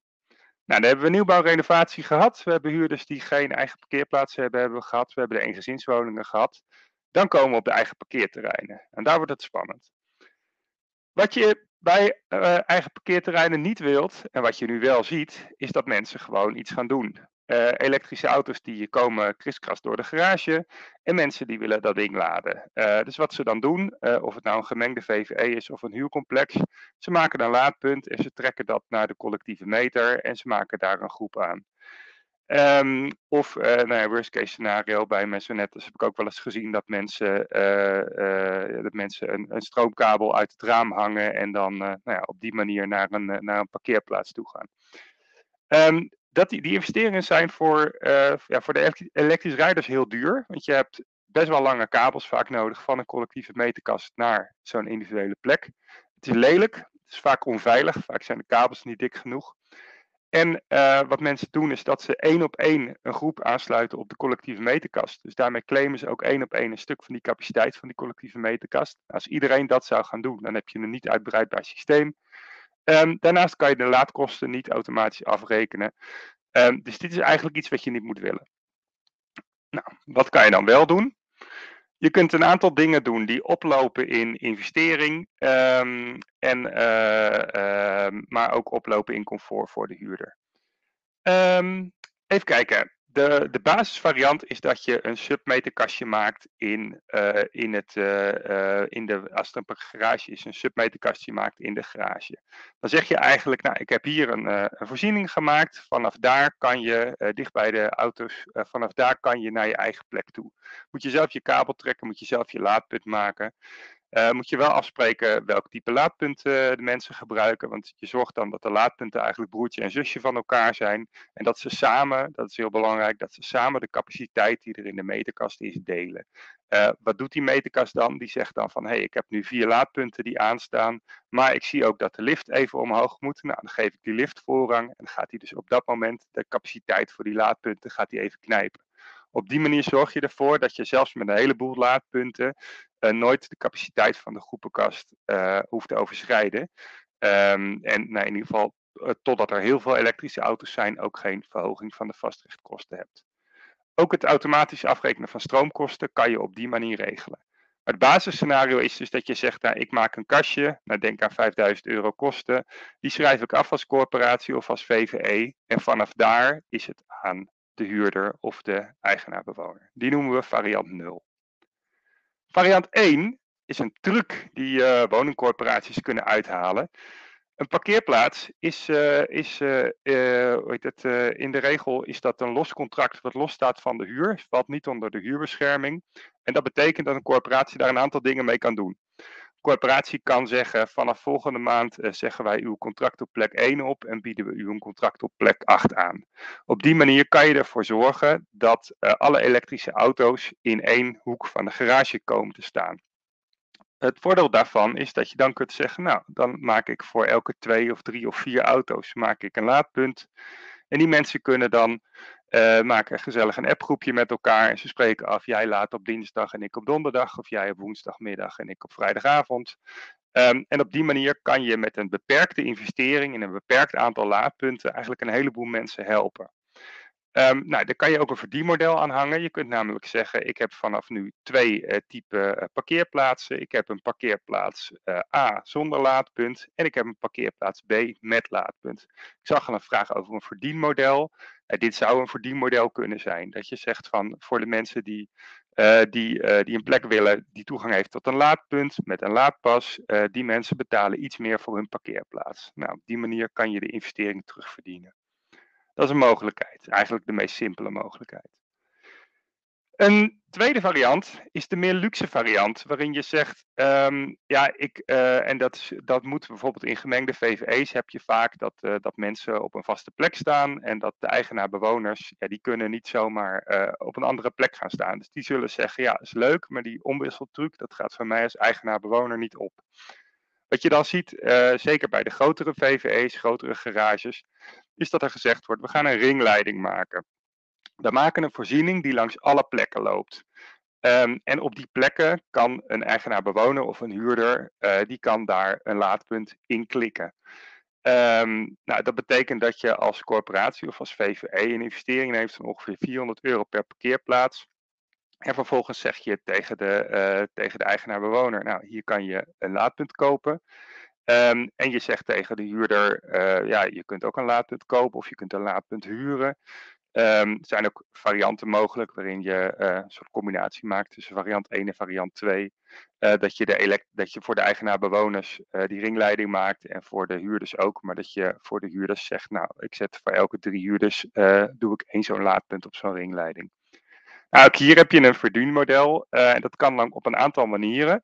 S4: Nou, dan hebben we nieuwbouwrenovatie gehad. We hebben huurders die geen eigen parkeerplaatsen hebben, hebben gehad. We hebben de eengezinswoningen gehad. Dan komen we op de eigen parkeerterreinen. En daar wordt het spannend. Wat je bij uh, eigen parkeerterreinen niet wilt, en wat je nu wel ziet, is dat mensen gewoon iets gaan doen. Uh, elektrische auto's die komen kriskras door de garage. En mensen die willen dat ding laden. Uh, dus wat ze dan doen, uh, of het nou een gemengde VVE is of een huurcomplex. Ze maken een laadpunt en ze trekken dat naar de collectieve meter. En ze maken daar een groep aan. Um, of, nou ja, worst case scenario bij Messonettes heb ik ook wel eens gezien dat mensen, dat mensen een, een, stroomkabel uit het raam hangen. En dan nou ja, op die manier naar een, naar een parkeerplaats toe gaan. Um, dat die, die investeringen zijn voor, uh, ja, voor de elektrische rijders heel duur. Want je hebt best wel lange kabels vaak nodig van een collectieve meterkast naar zo'n individuele plek. Het is lelijk, het is vaak onveilig, vaak zijn de kabels niet dik genoeg. En uh, wat mensen doen is dat ze één op één een groep aansluiten op de collectieve meterkast. Dus daarmee claimen ze ook één op één een stuk van die capaciteit van die collectieve meterkast. Als iedereen dat zou gaan doen, dan heb je een niet uitbreidbaar systeem. Um, daarnaast kan je de laadkosten niet automatisch afrekenen. Um, dus dit is eigenlijk iets wat je niet moet willen. Nou, wat kan je dan wel doen? Je kunt een aantal dingen doen die oplopen in investering, um, en, uh, maar ook oplopen in comfort voor de huurder. even kijken de, de basisvariant is dat je een submeterkastje maakt in, uh, in het, uh, in de, als het een garage is, een submeterkastje maakt in de garage. Dan zeg je eigenlijk, nou ik heb hier een, een voorziening gemaakt, vanaf daar kan je, dicht bij de auto's, vanaf daar kan je naar je eigen plek toe. Moet je zelf je kabel trekken, moet je zelf je laadpunt maken. Uh, moet je wel afspreken welk type laadpunten de mensen gebruiken. Want je zorgt dan dat de laadpunten eigenlijk broertje en zusje van elkaar zijn. En dat ze samen, dat is heel belangrijk, dat ze samen de capaciteit die er in de meterkast is delen. Uh, wat doet die meterkast dan? Die zegt dan van, hé, hey, ik heb nu vier laadpunten die aanstaan, maar ik zie ook dat de lift even omhoog moet. Nou, dan geef ik die lift voorrang en dan gaat hij dus op dat moment de capaciteit voor die laadpunten gaat hij even knijpen. Op die manier zorg je ervoor dat je zelfs met een heleboel laadpunten nooit de capaciteit van de groepenkast uh, hoeft te overschrijden. Um, en nou, in ieder geval, uh, totdat er heel veel elektrische auto's zijn, ook geen verhoging van de vastrechtkosten hebt. Ook het automatisch afrekenen van stroomkosten kan je op die manier regelen. Het basisscenario is dus dat je zegt, nou, ik maak een kastje, nou, denk aan 5000 euro kosten. Die schrijf ik af als corporatie of als VVE. En vanaf daar is het aan de huurder of de eigenaar-bewoner. Die noemen we variant 0. Variant 1 is een truc die uh, woningcorporaties kunnen uithalen. Een parkeerplaats is, uh, is heet het, in de regel is dat een los contract wat losstaat van de huur, valt niet onder de huurbescherming. En dat betekent dat een corporatie daar een aantal dingen mee kan doen corporatie kan zeggen: vanaf volgende maand uh, zeggen wij uw contract op plek 1 op en bieden we u een contract op plek 8 aan. Op die manier kan je ervoor zorgen dat uh, alle elektrische auto's in één hoek van de garage komen te staan. Het voordeel daarvan is dat je dan kunt zeggen: Nou, dan maak ik voor elke twee of drie of vier auto's maak ik een laadpunt. En die mensen kunnen dan uh, maken gezellig een appgroepje met elkaar. En ze spreken af, jij laat op dinsdag en ik op donderdag. Of jij op woensdagmiddag en ik op vrijdagavond. Um, en op die manier kan je met een beperkte investering in een beperkt aantal laadpunten eigenlijk een heleboel mensen helpen. Um, nou, daar kan je ook een verdienmodel aan hangen. Je kunt namelijk zeggen, ik heb vanaf nu twee uh, type uh, parkeerplaatsen. Ik heb een parkeerplaats uh, A zonder laadpunt en ik heb een parkeerplaats B met laadpunt. Ik zag al een vraag over een verdienmodel. dit zou een verdienmodel kunnen zijn. Dat je zegt van voor de mensen die, die, die een plek willen die toegang heeft tot een laadpunt met een laadpas. die mensen betalen iets meer voor hun parkeerplaats. Nou, op die manier kan je de investering terugverdienen. Dat is een mogelijkheid. Eigenlijk de meest simpele mogelijkheid. Een tweede variant is de meer luxe variant, waarin je zegt, um, ja, ik, uh, en dat, dat moet bijvoorbeeld in gemengde VVE's heb je vaak dat, uh, dat mensen op een vaste plek staan en dat de eigenaar-bewoners, ja, die kunnen niet zomaar uh, op een andere plek gaan staan. Dus die zullen zeggen, ja, is leuk, maar die omwisseltruc, dat gaat voor mij als eigenaar-bewoner niet op. Wat je dan ziet, zeker bij de grotere VVE's, grotere garages, is dat er gezegd wordt, we gaan een ringleiding maken. We maken een voorziening die langs alle plekken loopt. Um, en op die plekken kan een eigenaar-bewoner of een huurder, uh, die kan daar een laadpunt in klikken. Um, nou, dat betekent dat je als corporatie of als VVE een investering heeft van ongeveer 400 euro per parkeerplaats. En vervolgens zeg je tegen de, uh, tegen de eigenaar-bewoner, nou hier kan je een laadpunt kopen. Um, en je zegt tegen de huurder, uh, ja, je kunt ook een laadpunt kopen of je kunt een laadpunt huren. Um, er zijn ook varianten mogelijk waarin je uh, een soort combinatie maakt tussen variant 1 en variant 2. Uh, eh, dat, je de dat je voor de eigenaar-bewoners die ringleiding maakt en voor de huurders ook. Maar dat je voor de huurders zegt, nou, ik zet voor elke drie huurders, doe ik één zo'n laadpunt op zo'n ringleiding. Nou, ook hier heb je een verdienmodel en dat kan dan op een aantal manieren.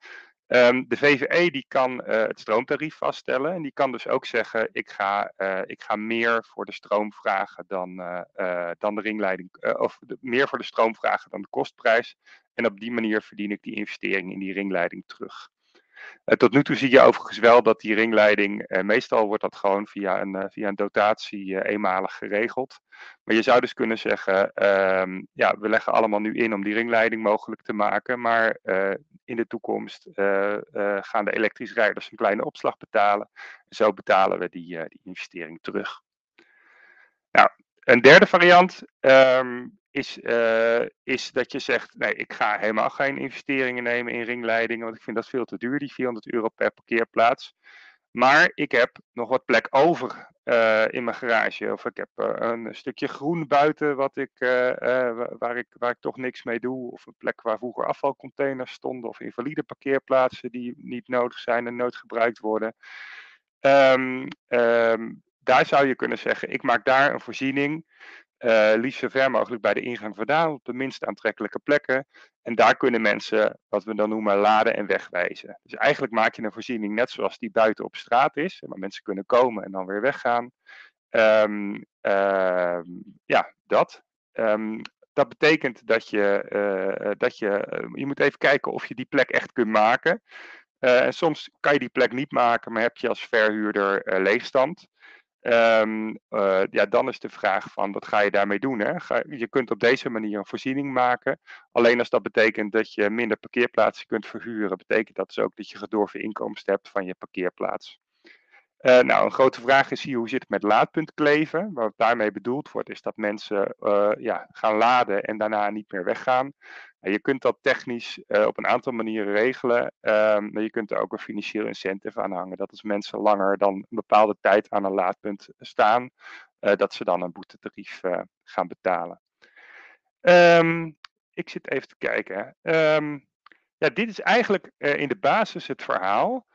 S4: Um, de VVE die kan uh, het stroomtarief vaststellen en die kan dus ook zeggen ik ga, uh, ik ga meer voor de stroom vragen dan, uh, dan de ringleiding, of meer voor de stroom vragen dan de kostprijs. En op die manier verdien ik die investering in die ringleiding terug. Uh, tot nu toe zie je overigens wel dat die ringleiding, uh, meestal wordt dat gewoon via een, uh, via een dotatie eenmalig geregeld. Maar je zou dus kunnen zeggen, ehm, ja, we leggen allemaal nu in om die ringleiding mogelijk te maken, maar in de toekomst gaan de elektrisch rijders een kleine opslag betalen. Zo betalen we die, die investering terug. Nou, een derde variant um, is, uh, is dat je zegt, nee, ik ga helemaal geen investeringen nemen in ringleidingen, want ik vind dat veel te duur, die 400 euro per parkeerplaats. Maar ik heb nog wat plek over uh, in mijn garage. Of ik heb uh, een stukje groen buiten wat ik, waar, ik, waar ik toch niks mee doe. Of een plek waar vroeger afvalcontainers stonden. Of invalide parkeerplaatsen die niet nodig zijn en nooit gebruikt worden. Um, um, daar zou je kunnen zeggen, ik maak daar een voorziening uh, liefst zo ver mogelijk bij de ingang vandaan, op de minst aantrekkelijke plekken. En daar kunnen mensen, wat we dan noemen, laden en wegwijzen. Dus eigenlijk maak je een voorziening net zoals die buiten op straat is. Maar mensen kunnen komen en dan weer weggaan. Um, uh, ja, dat. Um, dat betekent dat je, dat je, je moet even kijken of je die plek echt kunt maken. en soms kan je die plek niet maken, maar heb je als verhuurder leegstand. Um, ja, dan is de vraag van wat ga je daarmee doen? Hè? Je kunt op deze manier een voorziening maken. Alleen als dat betekent dat je minder parkeerplaatsen kunt verhuren, betekent dat dus ook dat je gedorven inkomsten hebt van je parkeerplaats. Uh, nou, een grote vraag is hier hoe zit het met laadpuntkleven? Wat daarmee bedoeld wordt, is dat mensen uh, ja, gaan laden en daarna niet meer weggaan. je kunt dat technisch uh, op een aantal manieren regelen, ehm, maar je kunt er ook een financieel incentive aan hangen. Dat als mensen langer dan een bepaalde tijd aan een laadpunt staan, dat ze dan een boetetarief gaan betalen. Um, ik zit even te kijken. Um, ja, dit is eigenlijk in de basis het verhaal.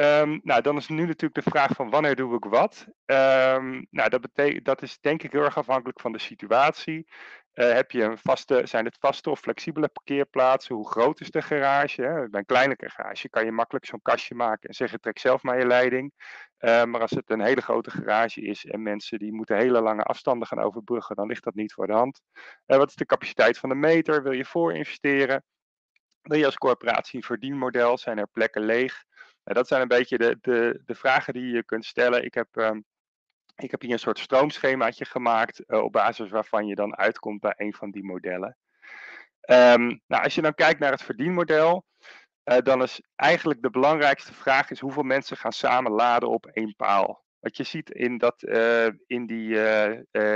S4: Um, nou, dan is nu natuurlijk de vraag van wanneer doe ik wat. Um, nou, dat, betekent, dat is denk ik heel erg afhankelijk van de situatie. Uh, heb je een vaste, zijn het vaste of flexibele parkeerplaatsen? Hoe groot is de garage? Bij een kleine garage kan je makkelijk zo'n kastje maken en zeggen trek zelf maar je leiding. Uh, maar als het een hele grote garage is en mensen die moeten hele lange afstanden gaan overbruggen, dan ligt dat niet voor de hand. Uh, wat is de capaciteit van de meter? Wil je voor investeren? Wil je als corporatie een verdienmodel? Zijn er plekken leeg? Dat zijn een beetje de, de, de vragen die je kunt stellen. Ik heb, um, ik heb hier een soort stroomschemaatje gemaakt uh, op basis waarvan je dan uitkomt bij een van die modellen. Um, nou, als je dan kijkt naar het verdienmodel, uh, dan is eigenlijk de belangrijkste vraag is hoeveel mensen gaan samen laden op één paal. Wat je ziet in, dat, uh, in, die,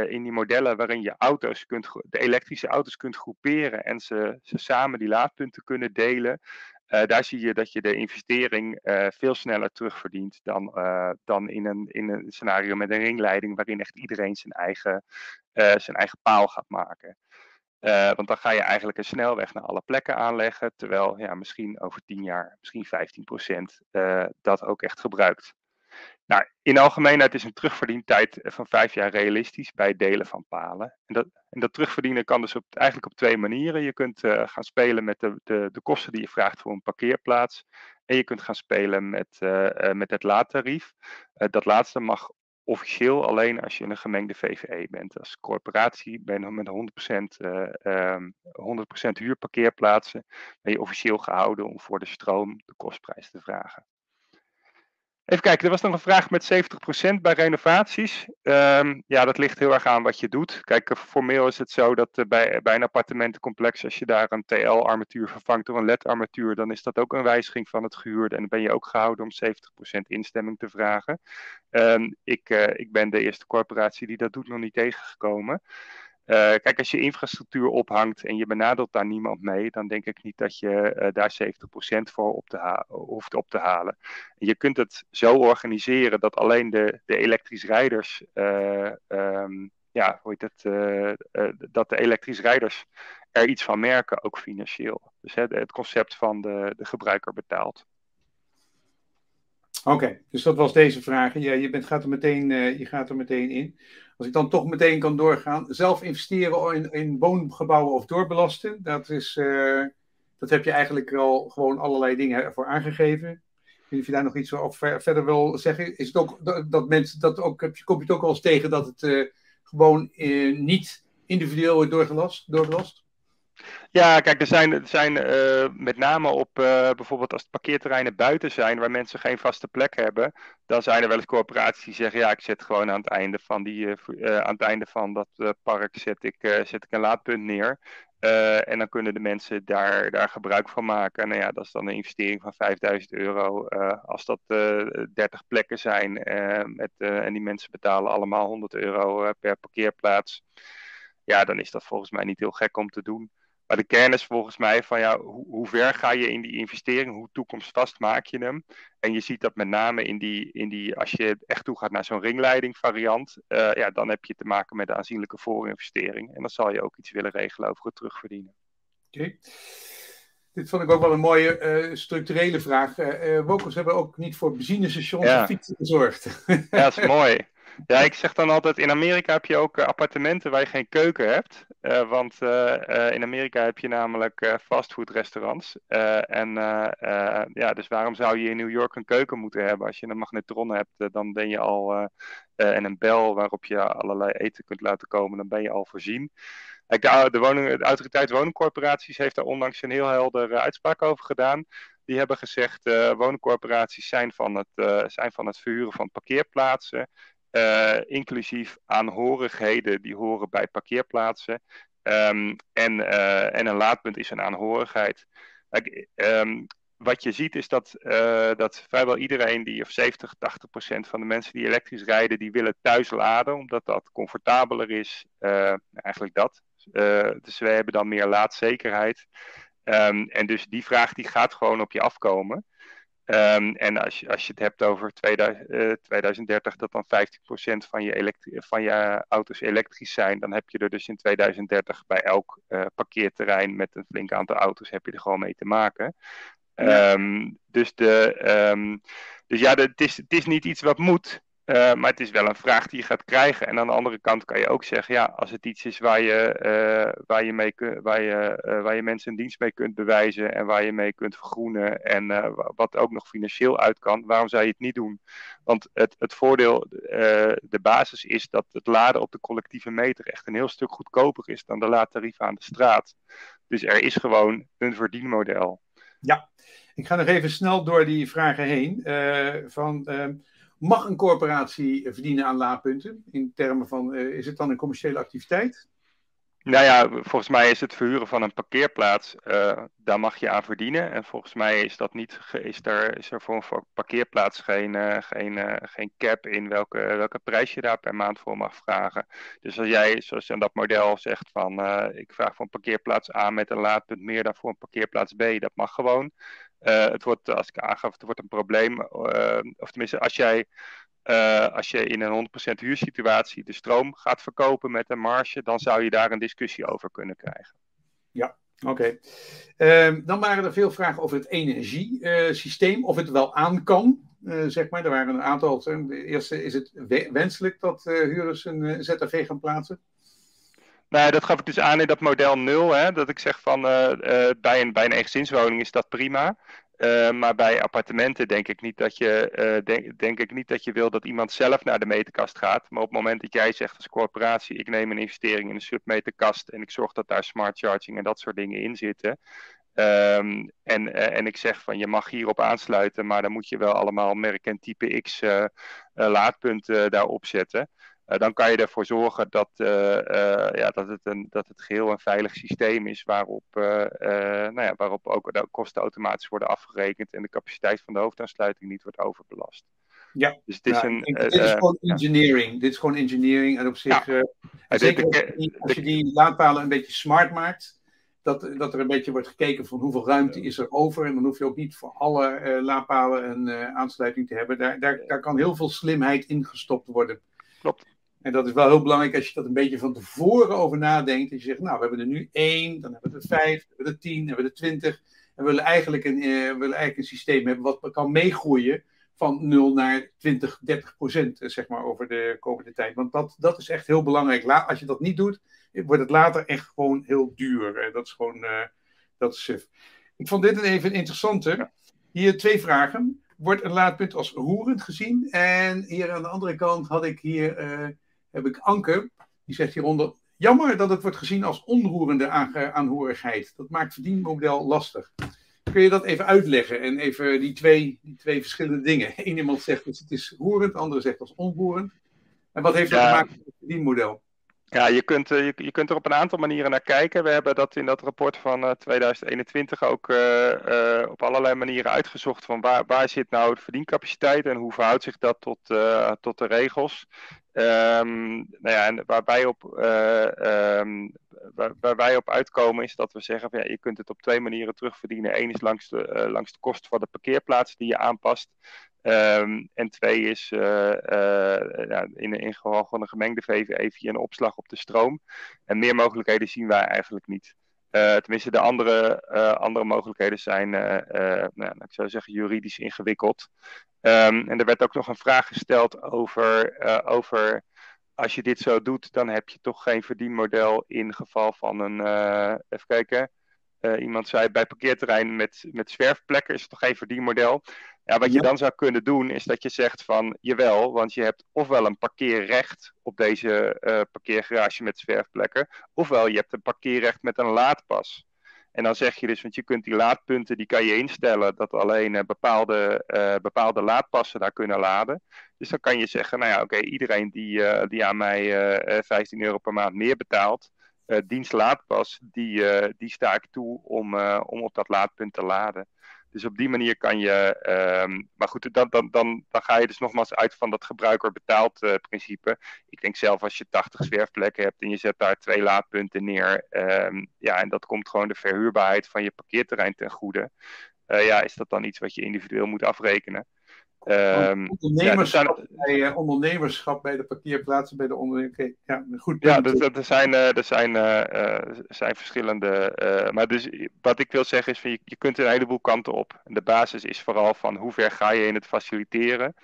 S4: in die modellen waarin je auto's kunt, de elektrische auto's kunt groeperen en ze, ze samen die laadpunten kunnen delen, daar zie je dat je de investering veel sneller terugverdient dan, dan in, een, in een scenario met een ringleiding waarin echt iedereen zijn eigen, zijn eigen paal gaat maken. want dan ga je eigenlijk een snelweg naar alle plekken aanleggen, terwijl ja, misschien over 10 jaar, misschien 15% dat ook echt gebruikt. Nou, in algemeenheid is een terugverdientijd van vijf jaar realistisch bij delen van palen. En dat, en dat terugverdienen kan dus op, eigenlijk op twee manieren. Je kunt uh, gaan spelen met de, de, de, kosten die je vraagt voor een parkeerplaats. En je kunt gaan spelen met, uh, met het laadtarief. dat laatste mag officieel alleen als je een gemengde VVE bent. Als corporatie ben je met 100%, um, 100 huurparkeerplaatsen. Ben je officieel gehouden om voor de stroom de kostprijs te vragen. Even kijken, er was nog een vraag met 70% bij renovaties. Um, ja, dat ligt heel erg aan wat je doet. Kijk, eh, formeel is het zo dat uh, bij, bij een appartementencomplex, als je daar een TL-armatuur vervangt door een LED-armatuur, dan is dat ook een wijziging van het gehuurde. En dan ben je ook gehouden om 70% instemming te vragen. Um, ik, uh, ik ben de eerste corporatie die dat doet nog niet tegengekomen. Uh, kijk, als je infrastructuur ophangt en je benadelt daar niemand mee, dan denk ik niet dat je uh, daar 70% voor op hoeft op te halen. En je kunt het zo organiseren dat alleen de, de elektrisch rijders, uh, um, ja, hoe heet het, dat de elektrisch rijders er iets van merken, ook financieel. Dus hè, het concept van de, de gebruiker betaalt.
S1: Oké, dus dat was deze vraag. Ja, je, bent, gaat er meteen, je gaat er meteen in. Als ik dan toch meteen kan doorgaan, zelf investeren in, in woongebouwen of doorbelasten, dat, is, uh, dat heb je eigenlijk al gewoon allerlei dingen voor aangegeven. Of je daar nog iets over verder wil zeggen, is het ook dat, mensen dat ook, kom je het ook wel eens tegen dat het uh, gewoon niet individueel wordt doorbelast?
S4: Ja, kijk, er zijn, er zijn uh, met name op uh, bijvoorbeeld als parkeerterreinen buiten zijn, waar mensen geen vaste plek hebben, dan zijn er wel eens corporaties die zeggen, ja, ik zet gewoon aan het einde van, die, uh, aan het einde van dat park zet ik, zet ik een laadpunt neer. en dan kunnen de mensen daar, daar gebruik van maken. Nou ja, dat is dan een investering van 5000 euro. als dat 30 plekken zijn met, en die mensen betalen allemaal 100 euro per parkeerplaats. Ja, dan is dat volgens mij niet heel gek om te doen. Maar de kern is volgens mij van ja, hoe, hoe, ver ga je in die investering? Hoe toekomstvast maak je hem? En je ziet dat met name in die, in die als je echt toe gaat naar zo'n ringleiding variant, uh, ja, dan heb je te maken met een aanzienlijke voorinvestering. En dan zal je ook iets willen regelen over het terugverdienen.
S1: Oké. Okay. Dit vond ik ook wel een mooie uh, structurele vraag. Uh, uh, Wokers hebben ook niet voor benzinestations ja. fietsen gezorgd.
S4: ja, dat is mooi. Ja, ik zeg dan altijd, in Amerika heb je ook appartementen waar je geen keuken hebt. Uh, want uh, in Amerika heb je namelijk fastfoodrestaurants. en ja, dus waarom zou je in New York een keuken moeten hebben? Als je een magnetron hebt, dan ben je al. en een bel waarop je allerlei eten kunt laten komen, dan ben je al voorzien. de, de, woning, de autoriteit woningcorporaties heeft daar onlangs een heel helder uitspraak over gedaan. Die hebben gezegd, woningcorporaties zijn van, het, zijn van het verhuren van parkeerplaatsen, inclusief aanhorigheden die horen bij parkeerplaatsen. Um, en, en een laadpunt is een aanhorigheid. Um, wat je ziet is dat, uh, dat vrijwel iedereen die, of 70, 80 procent van de mensen die elektrisch rijden, die willen thuis laden, omdat dat comfortabeler is. Eigenlijk dat. Dus wij hebben dan meer laadzekerheid. Um, en dus die vraag die gaat gewoon op je afkomen. Um, en als je, als je het hebt over 2000, uh, 2030 dat dan 15% van je, van je auto's elektrisch zijn, dan heb je er dus in 2030 bij elk uh, parkeerterrein met een flink aantal auto's heb je er gewoon mee te maken. Ja. Um, dus, de, um, dus ja, de, het, is, het is niet iets wat moet. Uh, maar het is wel een vraag die je gaat krijgen. En aan de andere kant kan je ook zeggen, ja, als het iets is waar je, uh, waar je, mee waar je, uh, waar je mensen een dienst mee kunt bewijzen en waar je mee kunt vergroenen en wat ook nog financieel uit kan, waarom zou je het niet doen? Want het, het voordeel, de basis is dat het laden op de collectieve meter echt een heel stuk goedkoper is dan de laadtarieven aan de straat. Dus er is gewoon een verdienmodel.
S1: Ja, ik ga nog even snel door die vragen heen. Van, uh, mag een corporatie verdienen aan laadpunten? In termen van, uh, is het dan een commerciële activiteit?
S4: Nou ja, volgens mij is het verhuren van een parkeerplaats, uh, daar mag je aan verdienen. En volgens mij is, dat niet, is, er, is er voor een parkeerplaats geen, geen, geen cap in welke, welke prijs je daar per maand voor mag vragen. Dus als jij, zoals in dat model zegt van ik vraag voor een parkeerplaats A met een laadpunt meer dan voor een parkeerplaats B, dat mag gewoon. Het wordt, als ik aangaf, het wordt een probleem. of tenminste, als jij als je in een 100% huursituatie de stroom gaat verkopen met een marge, dan zou je daar een discussie over kunnen krijgen.
S1: Ja, oké. Uh, dan waren er veel vragen over het energiesysteem, of het wel aan kan. Zeg maar. Er waren een aantal. De eerste, is het wenselijk dat huurders een ZAV gaan plaatsen?
S4: Nou, dat gaf ik dus aan in dat model 0. Hè, dat ik zeg van bij, een, bij een eengezinswoning is dat prima. Uh, maar bij appartementen denk ik, niet dat je, denk, ik niet dat je wil dat iemand zelf naar de meterkast gaat. Maar op het moment dat jij zegt als corporatie, ik neem een investering in een submeterkast en ik zorg dat daar smart charging en dat soort dingen in zitten. Um, en, en ik zeg van je mag hierop aansluiten, maar dan moet je wel allemaal merk en type X laadpunten daarop zetten. Uh, dan kan je ervoor zorgen dat, uh, uh, ja, dat, het een, dat het geheel een veilig systeem is waarop, nou ja, waarop ook de kosten automatisch worden afgerekend en de capaciteit van de hoofdaansluiting niet wordt overbelast.
S1: Ja, dus het is ja, een, dit is gewoon engineering. Dit is gewoon engineering en op zich, ja. zeker als je die laadpalen een beetje smart maakt, dat, dat er een beetje wordt gekeken van hoeveel ruimte is er over. En dan hoef je ook niet voor alle laadpalen een aansluiting te hebben. Daar, daar, daar kan heel veel slimheid ingestopt worden.
S4: Klopt.
S1: En dat is wel heel belangrijk als je dat een beetje van tevoren over nadenkt. Dat je zegt, nou, we hebben er nu één, dan hebben we er vijf, we hebben er tien, dan hebben we er twintig. En we willen eigenlijk een, uh, we willen eigenlijk een systeem hebben wat kan meegroeien van 0 naar 20, 30 procent, eh, zeg maar, over de komende tijd. Want dat, dat is echt heel belangrijk. La als je dat niet doet, wordt het later echt gewoon heel duur. Dat is gewoon, uh, dat is suf. Ik vond dit een even een interessante. Hier twee vragen. Wordt een laadpunt als roerend gezien? En hier aan de andere kant had ik hier... Uh, heb ik Anke, die zegt hieronder, jammer dat het wordt gezien als onroerende aanhorigheid. Dat maakt verdienmodel lastig. Kun je dat even uitleggen en even die twee, die twee verschillende dingen? Eén iemand zegt dat het is roerend, de andere zegt als onroerend. En wat heeft dat te maken met het verdienmodel?
S4: Ja, je kunt, eh, je, je, kunt er op een aantal manieren naar kijken. We hebben dat in dat rapport van uh, 2021 ook uh, uh, op allerlei manieren uitgezocht van waar, waar zit nou de verdiencapaciteit en hoe verhoudt zich dat tot, tot de regels. Um, nou ja, en waar wij, op, um, waar, waar, wij op uitkomen is dat we zeggen van ja, je kunt het op twee manieren terugverdienen. Eén is langs de, langs de kosten van de parkeerplaats die je aanpast. Um, en twee is uh, uh, ja, in, in geval van een gemengde VVE via een opslag op de stroom. En meer mogelijkheden zien wij eigenlijk niet. Uh, tenminste, de andere, andere mogelijkheden zijn, nou, ik zou zeggen, juridisch ingewikkeld. Um, en er werd ook nog een vraag gesteld over, over als je dit zo doet, dan heb je toch geen verdienmodel in geval van een, even kijken, uh, iemand zei bij parkeerterrein met, met zwerfplekken is het toch geen verdienmodel. Ja, wat je dan zou kunnen doen is dat je zegt van jawel, want je hebt ofwel een parkeerrecht op deze uh, parkeergarage met zwerfplekken, ofwel je hebt een parkeerrecht met een laadpas. En dan zeg je dus, want je kunt die laadpunten, die kan je instellen dat alleen uh, bepaalde, uh, bepaalde laadpassen daar kunnen laden. Dus dan kan je zeggen, nou ja, oké, iedereen die, die aan mij 15 euro per maand meer betaalt, dienst laadpas, die, die sta ik toe om, om op dat laadpunt te laden. Dus op die manier kan je. Um, maar goed, dan, dan, dan, dan ga je dus nogmaals uit van dat gebruiker betaalt uh, principe. Ik denk zelf als je 80 zwerfplekken hebt en je zet daar twee laadpunten neer. Um, ja, en dat komt gewoon de verhuurbaarheid van je parkeerterrein ten goede. Uh, ja, is dat dan iets wat je individueel moet afrekenen?
S1: Um, ondernemerschap, ja, bij, uh, ondernemerschap bij de parkeerplaatsen, bij de ondernemers. Ja, goed.
S4: Ja, er, er zijn, er zijn, uh, zijn verschillende. maar dus wat ik wil zeggen is: van, je, je kunt een heleboel kanten op. En de basis is vooral van hoe ver ga je in het faciliteren.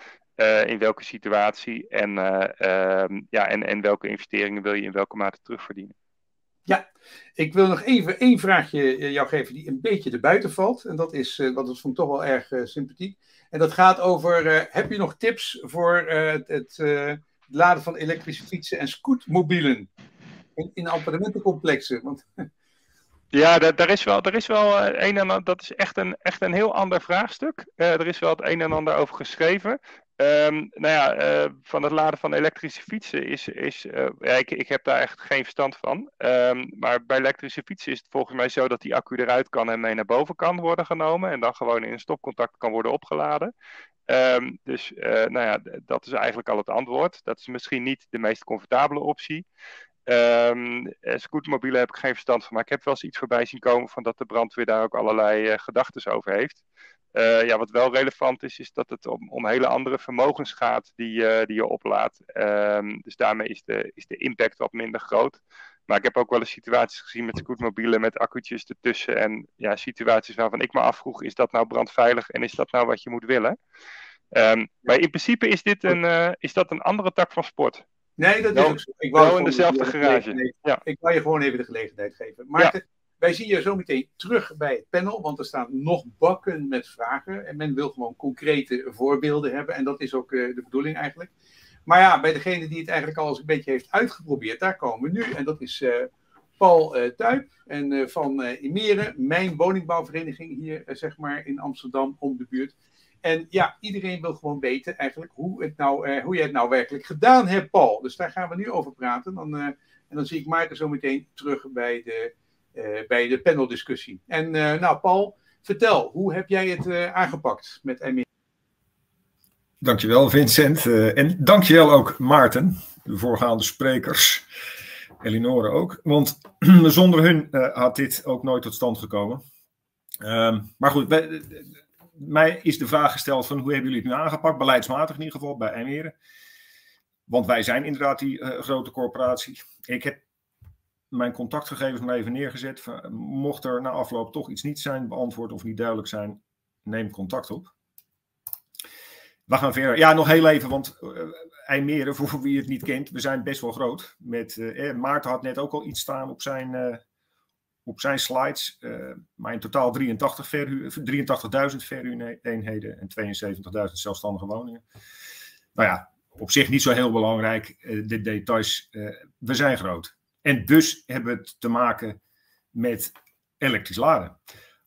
S4: in welke situatie en, um, ja, en, en welke investeringen wil je in welke mate terugverdienen.
S1: Ja, ik wil nog even één vraagje jou geven die een beetje erbuiten valt. En dat is, wat dat vond ik toch wel erg sympathiek. En dat gaat over, uh, heb je nog tips voor uh, het, het uh, laden van elektrische fietsen en scootmobielen in, in appartementencomplexen? Want...
S4: Ja, daar, is wel, er is wel een en ander, dat is echt een, echt een heel ander vraagstuk. er is wel het een en ander over geschreven. Um, nou ja, uh, van het laden van elektrische fietsen is. is uh, ja, ik, ik heb daar echt geen verstand van. Um, maar bij elektrische fietsen is het volgens mij zo dat die accu eruit kan en mee naar boven kan worden genomen. En dan gewoon in een stopcontact kan worden opgeladen. Um, dus uh, nou ja, dat is eigenlijk al het antwoord. Dat is misschien niet de meest comfortabele optie. Um, scootermobielen heb ik geen verstand van, maar ik heb wel eens iets voorbij zien komen van dat de brandweer daar ook allerlei gedachten over heeft. Uh, ja, wat wel relevant is, is dat het om, om hele andere vermogens gaat die, uh, die je oplaadt. Um, dus daarmee is de, is de impact wat minder groot. Maar ik heb ook wel eens situaties gezien met scootmobielen met accu'tjes ertussen. En ja, situaties waarvan ik me afvroeg, is dat nou brandveilig en is dat nou wat je moet willen? Um, maar in principe is, dit een, uh, is dat een andere tak van sport.
S1: Nee, dat is ook zo.
S4: Ik wou in dezelfde garage.
S1: Ja. Ik wou je gewoon even de gelegenheid geven. Maarten, ja. Wij zien je zo meteen terug bij het panel, want er staan nog bakken met vragen. En men wil gewoon concrete voorbeelden hebben. En dat is ook uh, de bedoeling eigenlijk. Maar ja, bij degene die het eigenlijk al eens een beetje heeft uitgeprobeerd, daar komen we nu. En dat is uh, Paul uh, Tuyp en, van Imeren, mijn woningbouwvereniging hier, zeg maar, in Amsterdam om de buurt. En ja, iedereen wil gewoon weten eigenlijk hoe, het nou, hoe je het nou werkelijk gedaan hebt, Paul. Dus daar gaan we nu over praten. Dan, en dan zie ik Maarten zo meteen terug bij de uh, bij de paneldiscussie. En uh, nou, Paul, vertel, hoe heb jij het uh, aangepakt met Emir?
S5: Dankjewel, Vincent. en dankjewel ook, Maarten, de voorgaande sprekers. Elinore ook. Want zonder hun had dit ook nooit tot stand gekomen. Ehm, maar goed, mij is de vraag gesteld van hoe hebben jullie het nu aangepakt? Beleidsmatig in ieder geval, bij Emeren. Want wij zijn inderdaad die grote corporatie. Ik heb mijn contactgegevens maar even neergezet. Mocht er na afloop toch iets niet zijn beantwoord of niet duidelijk zijn, neem contact op. We gaan verder. Ja, nog heel even, want uh, IJmeren, voor wie het niet kent, we zijn best wel groot. Met, uh, Maarten had net ook al iets staan op zijn, op zijn slides. Maar in totaal 83 83.000 verhuureenheden en 72.000 zelfstandige woningen. Nou ja, op zich niet zo heel belangrijk, de details. we zijn groot. En dus hebben we het te maken met elektrisch laden.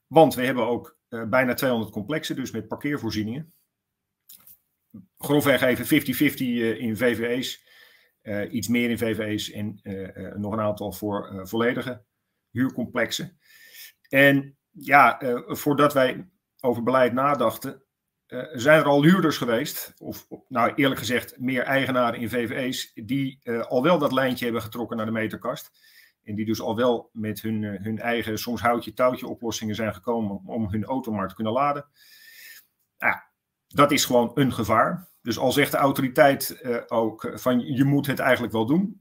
S5: Want we hebben ook uh, bijna 200 complexen, dus met parkeervoorzieningen. Grofweg even 50-50 uh, in VVE's, uh, iets meer in VVE's en nog een aantal voor volledige huurcomplexen. En ja, voordat wij over beleid nadachten, uh, zijn er al huurders geweest, of nou eerlijk gezegd meer eigenaren in VVE's, die uh, al wel dat lijntje hebben getrokken naar de meterkast. En die dus al wel met hun, uh, hun eigen, soms houtje-touwtje oplossingen zijn gekomen om hun auto maar te kunnen laden. Ja, dat is gewoon een gevaar. Dus al zegt de autoriteit ook van je moet het eigenlijk wel doen.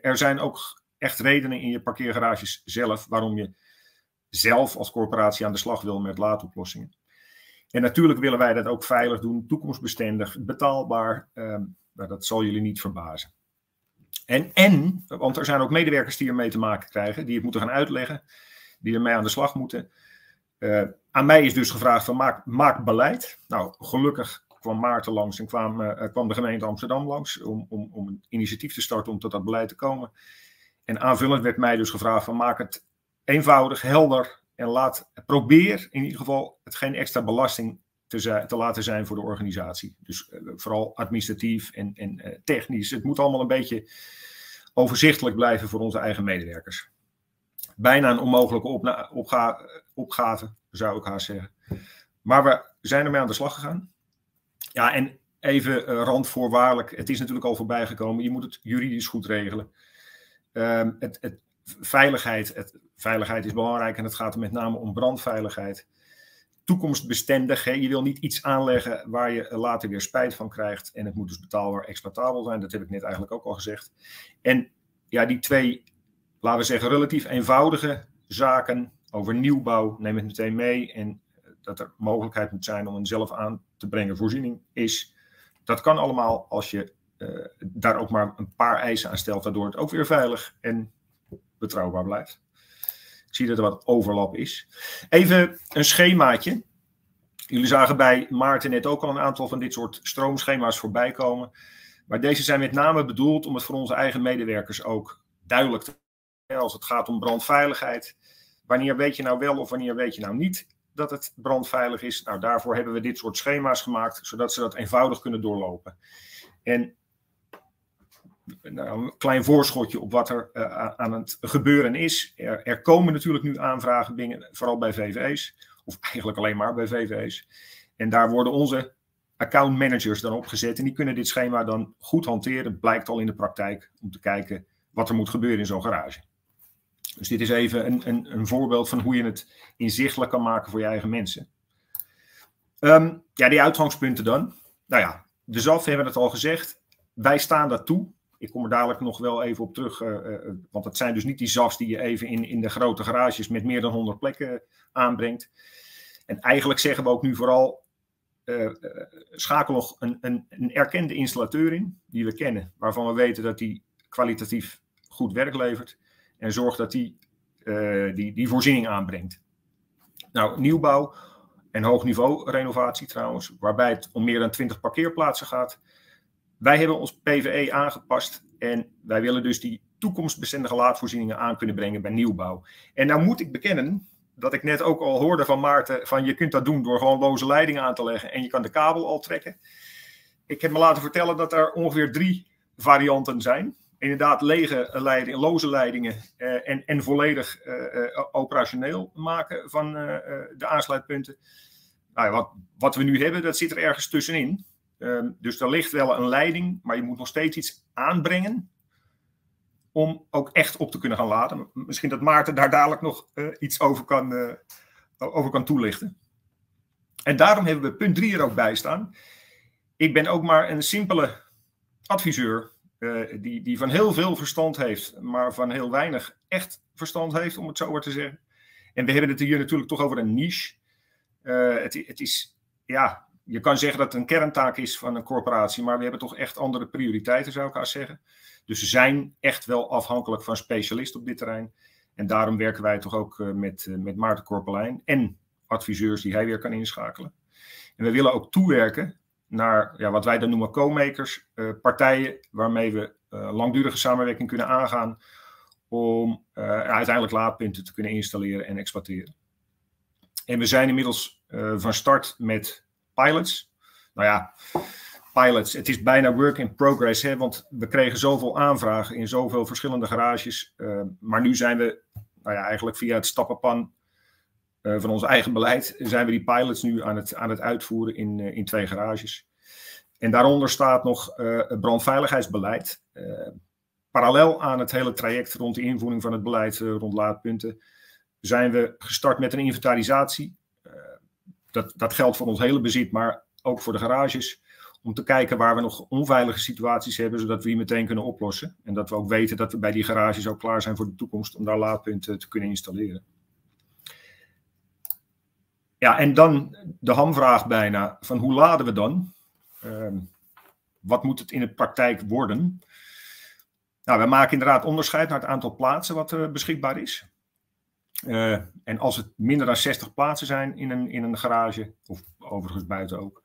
S5: er zijn ook echt redenen in je parkeergarages zelf waarom je zelf als corporatie aan de slag wil met laadoplossingen. En natuurlijk willen wij dat ook veilig doen, toekomstbestendig, betaalbaar. Um, maar dat zal jullie niet verbazen. En, en, want er zijn ook medewerkers die ermee te maken krijgen, die het moeten gaan uitleggen, die ermee aan de slag moeten. Uh, aan mij is dus gevraagd van maak, maak beleid. Nou, gelukkig kwam Maarten langs en kwam, uh, kwam de gemeente Amsterdam langs om, om, om een initiatief te starten om tot dat beleid te komen. En aanvullend werd mij dus gevraagd van maak het eenvoudig, helder en laat, probeer in ieder geval het geen extra belasting te, te laten zijn voor de organisatie. Dus uh, vooral administratief en, en uh, technisch. Het moet allemaal een beetje overzichtelijk blijven voor onze eigen medewerkers. Bijna een onmogelijke opga opgave, zou ik haast zeggen. Maar we zijn ermee aan de slag gegaan. Ja, en even uh, randvoorwaardelijk. Het is natuurlijk al voorbij gekomen. Je moet het juridisch goed regelen. Um, het, het, veiligheid, het, veiligheid is belangrijk en het gaat er met name om brandveiligheid. Toekomstbestendig. Hè? Je wil niet iets aanleggen waar je later weer spijt van krijgt. En het moet dus betaalbaar, exploitabel zijn. Dat heb ik net eigenlijk ook al gezegd. En ja, die twee, laten we zeggen, relatief eenvoudige zaken over nieuwbouw, neem het meteen mee. En dat er mogelijkheid moet zijn om een zelf aan te brengen voorziening is. Dat kan allemaal als je uh, daar ook maar een paar eisen aan stelt, waardoor het ook weer veilig en betrouwbaar blijft. Zie dat er wat overlap is. Even een schemaatje. Jullie zagen bij Maarten net ook al een aantal van dit soort stroomschema's voorbij komen. Maar deze zijn met name bedoeld om het voor onze eigen medewerkers ook duidelijk te maken. Als het gaat om brandveiligheid. Wanneer weet je nou wel of wanneer weet je nou niet dat het brandveilig is? Nou, daarvoor hebben we dit soort schema's gemaakt, zodat ze dat eenvoudig kunnen doorlopen. En nou, een klein voorschotje op wat er uh, aan het gebeuren is. Er, komen natuurlijk nu aanvragen binnen, vooral bij VVE's, of eigenlijk alleen maar bij VVE's. En daar worden onze account managers dan opgezet en die kunnen dit schema dan goed hanteren. Blijkt al in de praktijk om te kijken wat er moet gebeuren in zo'n garage. Dus dit is even een, een, een, voorbeeld van hoe je het inzichtelijk kan maken voor je eigen mensen. Um, ja, die uitgangspunten dan. Nou ja, de ZAF hebben het al gezegd. Wij staan dat toe. Ik kom er dadelijk nog wel even op terug, uh, uh, want het zijn dus niet die ZAFs die je even in, in de grote garages met meer dan 100 plekken aanbrengt. En eigenlijk zeggen we ook nu vooral, schakel nog een, een, een erkende installateur in, die we kennen, waarvan we weten dat die kwalitatief goed werk levert. En zorg dat die, die, die voorziening aanbrengt. Nou, nieuwbouw en hoogniveau renovatie trouwens, waarbij het om meer dan 20 parkeerplaatsen gaat wij hebben ons PVE aangepast en wij willen dus die toekomstbestendige laadvoorzieningen aan kunnen brengen bij nieuwbouw. En nou moet ik bekennen dat ik net ook al hoorde van Maarten van je kunt dat doen door gewoon loze leidingen aan te leggen en je kan de kabel al trekken. Ik heb me laten vertellen dat er ongeveer drie varianten zijn. Inderdaad, lege leidingen, loze leidingen eh, en, en volledig eh, eh operationeel maken van uh, de aansluitpunten. Nou wat, wat we nu hebben, dat zit er ergens tussenin. Um, dus er ligt wel een leiding, maar je moet nog steeds iets aanbrengen om ook echt op te kunnen gaan laden. Misschien dat Maarten daar dadelijk nog uh, iets over kan, uh, over kan toelichten. En daarom hebben we punt 3 er ook bij staan. Ik ben ook maar een simpele adviseur uh, die, die van heel veel verstand heeft, maar van heel weinig echt verstand heeft, om het zo maar te zeggen. En we hebben het hier natuurlijk toch over een niche. Het, het, is, ja, je kan zeggen dat het een kerntaak is van een corporatie, maar we hebben toch echt andere prioriteiten, zou ik haar zeggen. Dus ze zijn echt wel afhankelijk van specialisten op dit terrein. En daarom werken wij toch ook eh, met, eh, met Maarten Korpelijn en adviseurs die hij weer kan inschakelen. En we willen ook toewerken naar ja, wat wij dan noemen co-makers, uh, partijen waarmee we langdurige samenwerking kunnen aangaan om uiteindelijk laadpunten te kunnen installeren en exploiteren. En we zijn inmiddels van start met pilots. Nou ja, pilots, het is bijna work in progress, hè, want we kregen zoveel aanvragen in zoveel verschillende garages. Uh, maar nu zijn we, nou ja, eigenlijk via het stappenpan uh, van ons eigen beleid, zijn we die pilots nu aan het, aan het uitvoeren in, uh, in twee garages. En daaronder staat nog het brandveiligheidsbeleid. parallel aan het hele traject rond de invoering van het beleid rond laadpunten, zijn we gestart met een inventarisatie dat, dat geldt voor ons hele bezit, maar ook voor de garages. Om te kijken waar we nog onveilige situaties hebben, zodat we die meteen kunnen oplossen. En dat we ook weten dat we bij die garages ook klaar zijn voor de toekomst om daar laadpunten te kunnen installeren. Ja, en dan de hamvraag bijna, van hoe laden we dan? Uh, wat moet het in de praktijk worden? Nou, we maken inderdaad onderscheid naar het aantal plaatsen wat er beschikbaar is. Uh, en als het minder dan 60 plaatsen zijn in een, in een garage, of overigens buiten ook,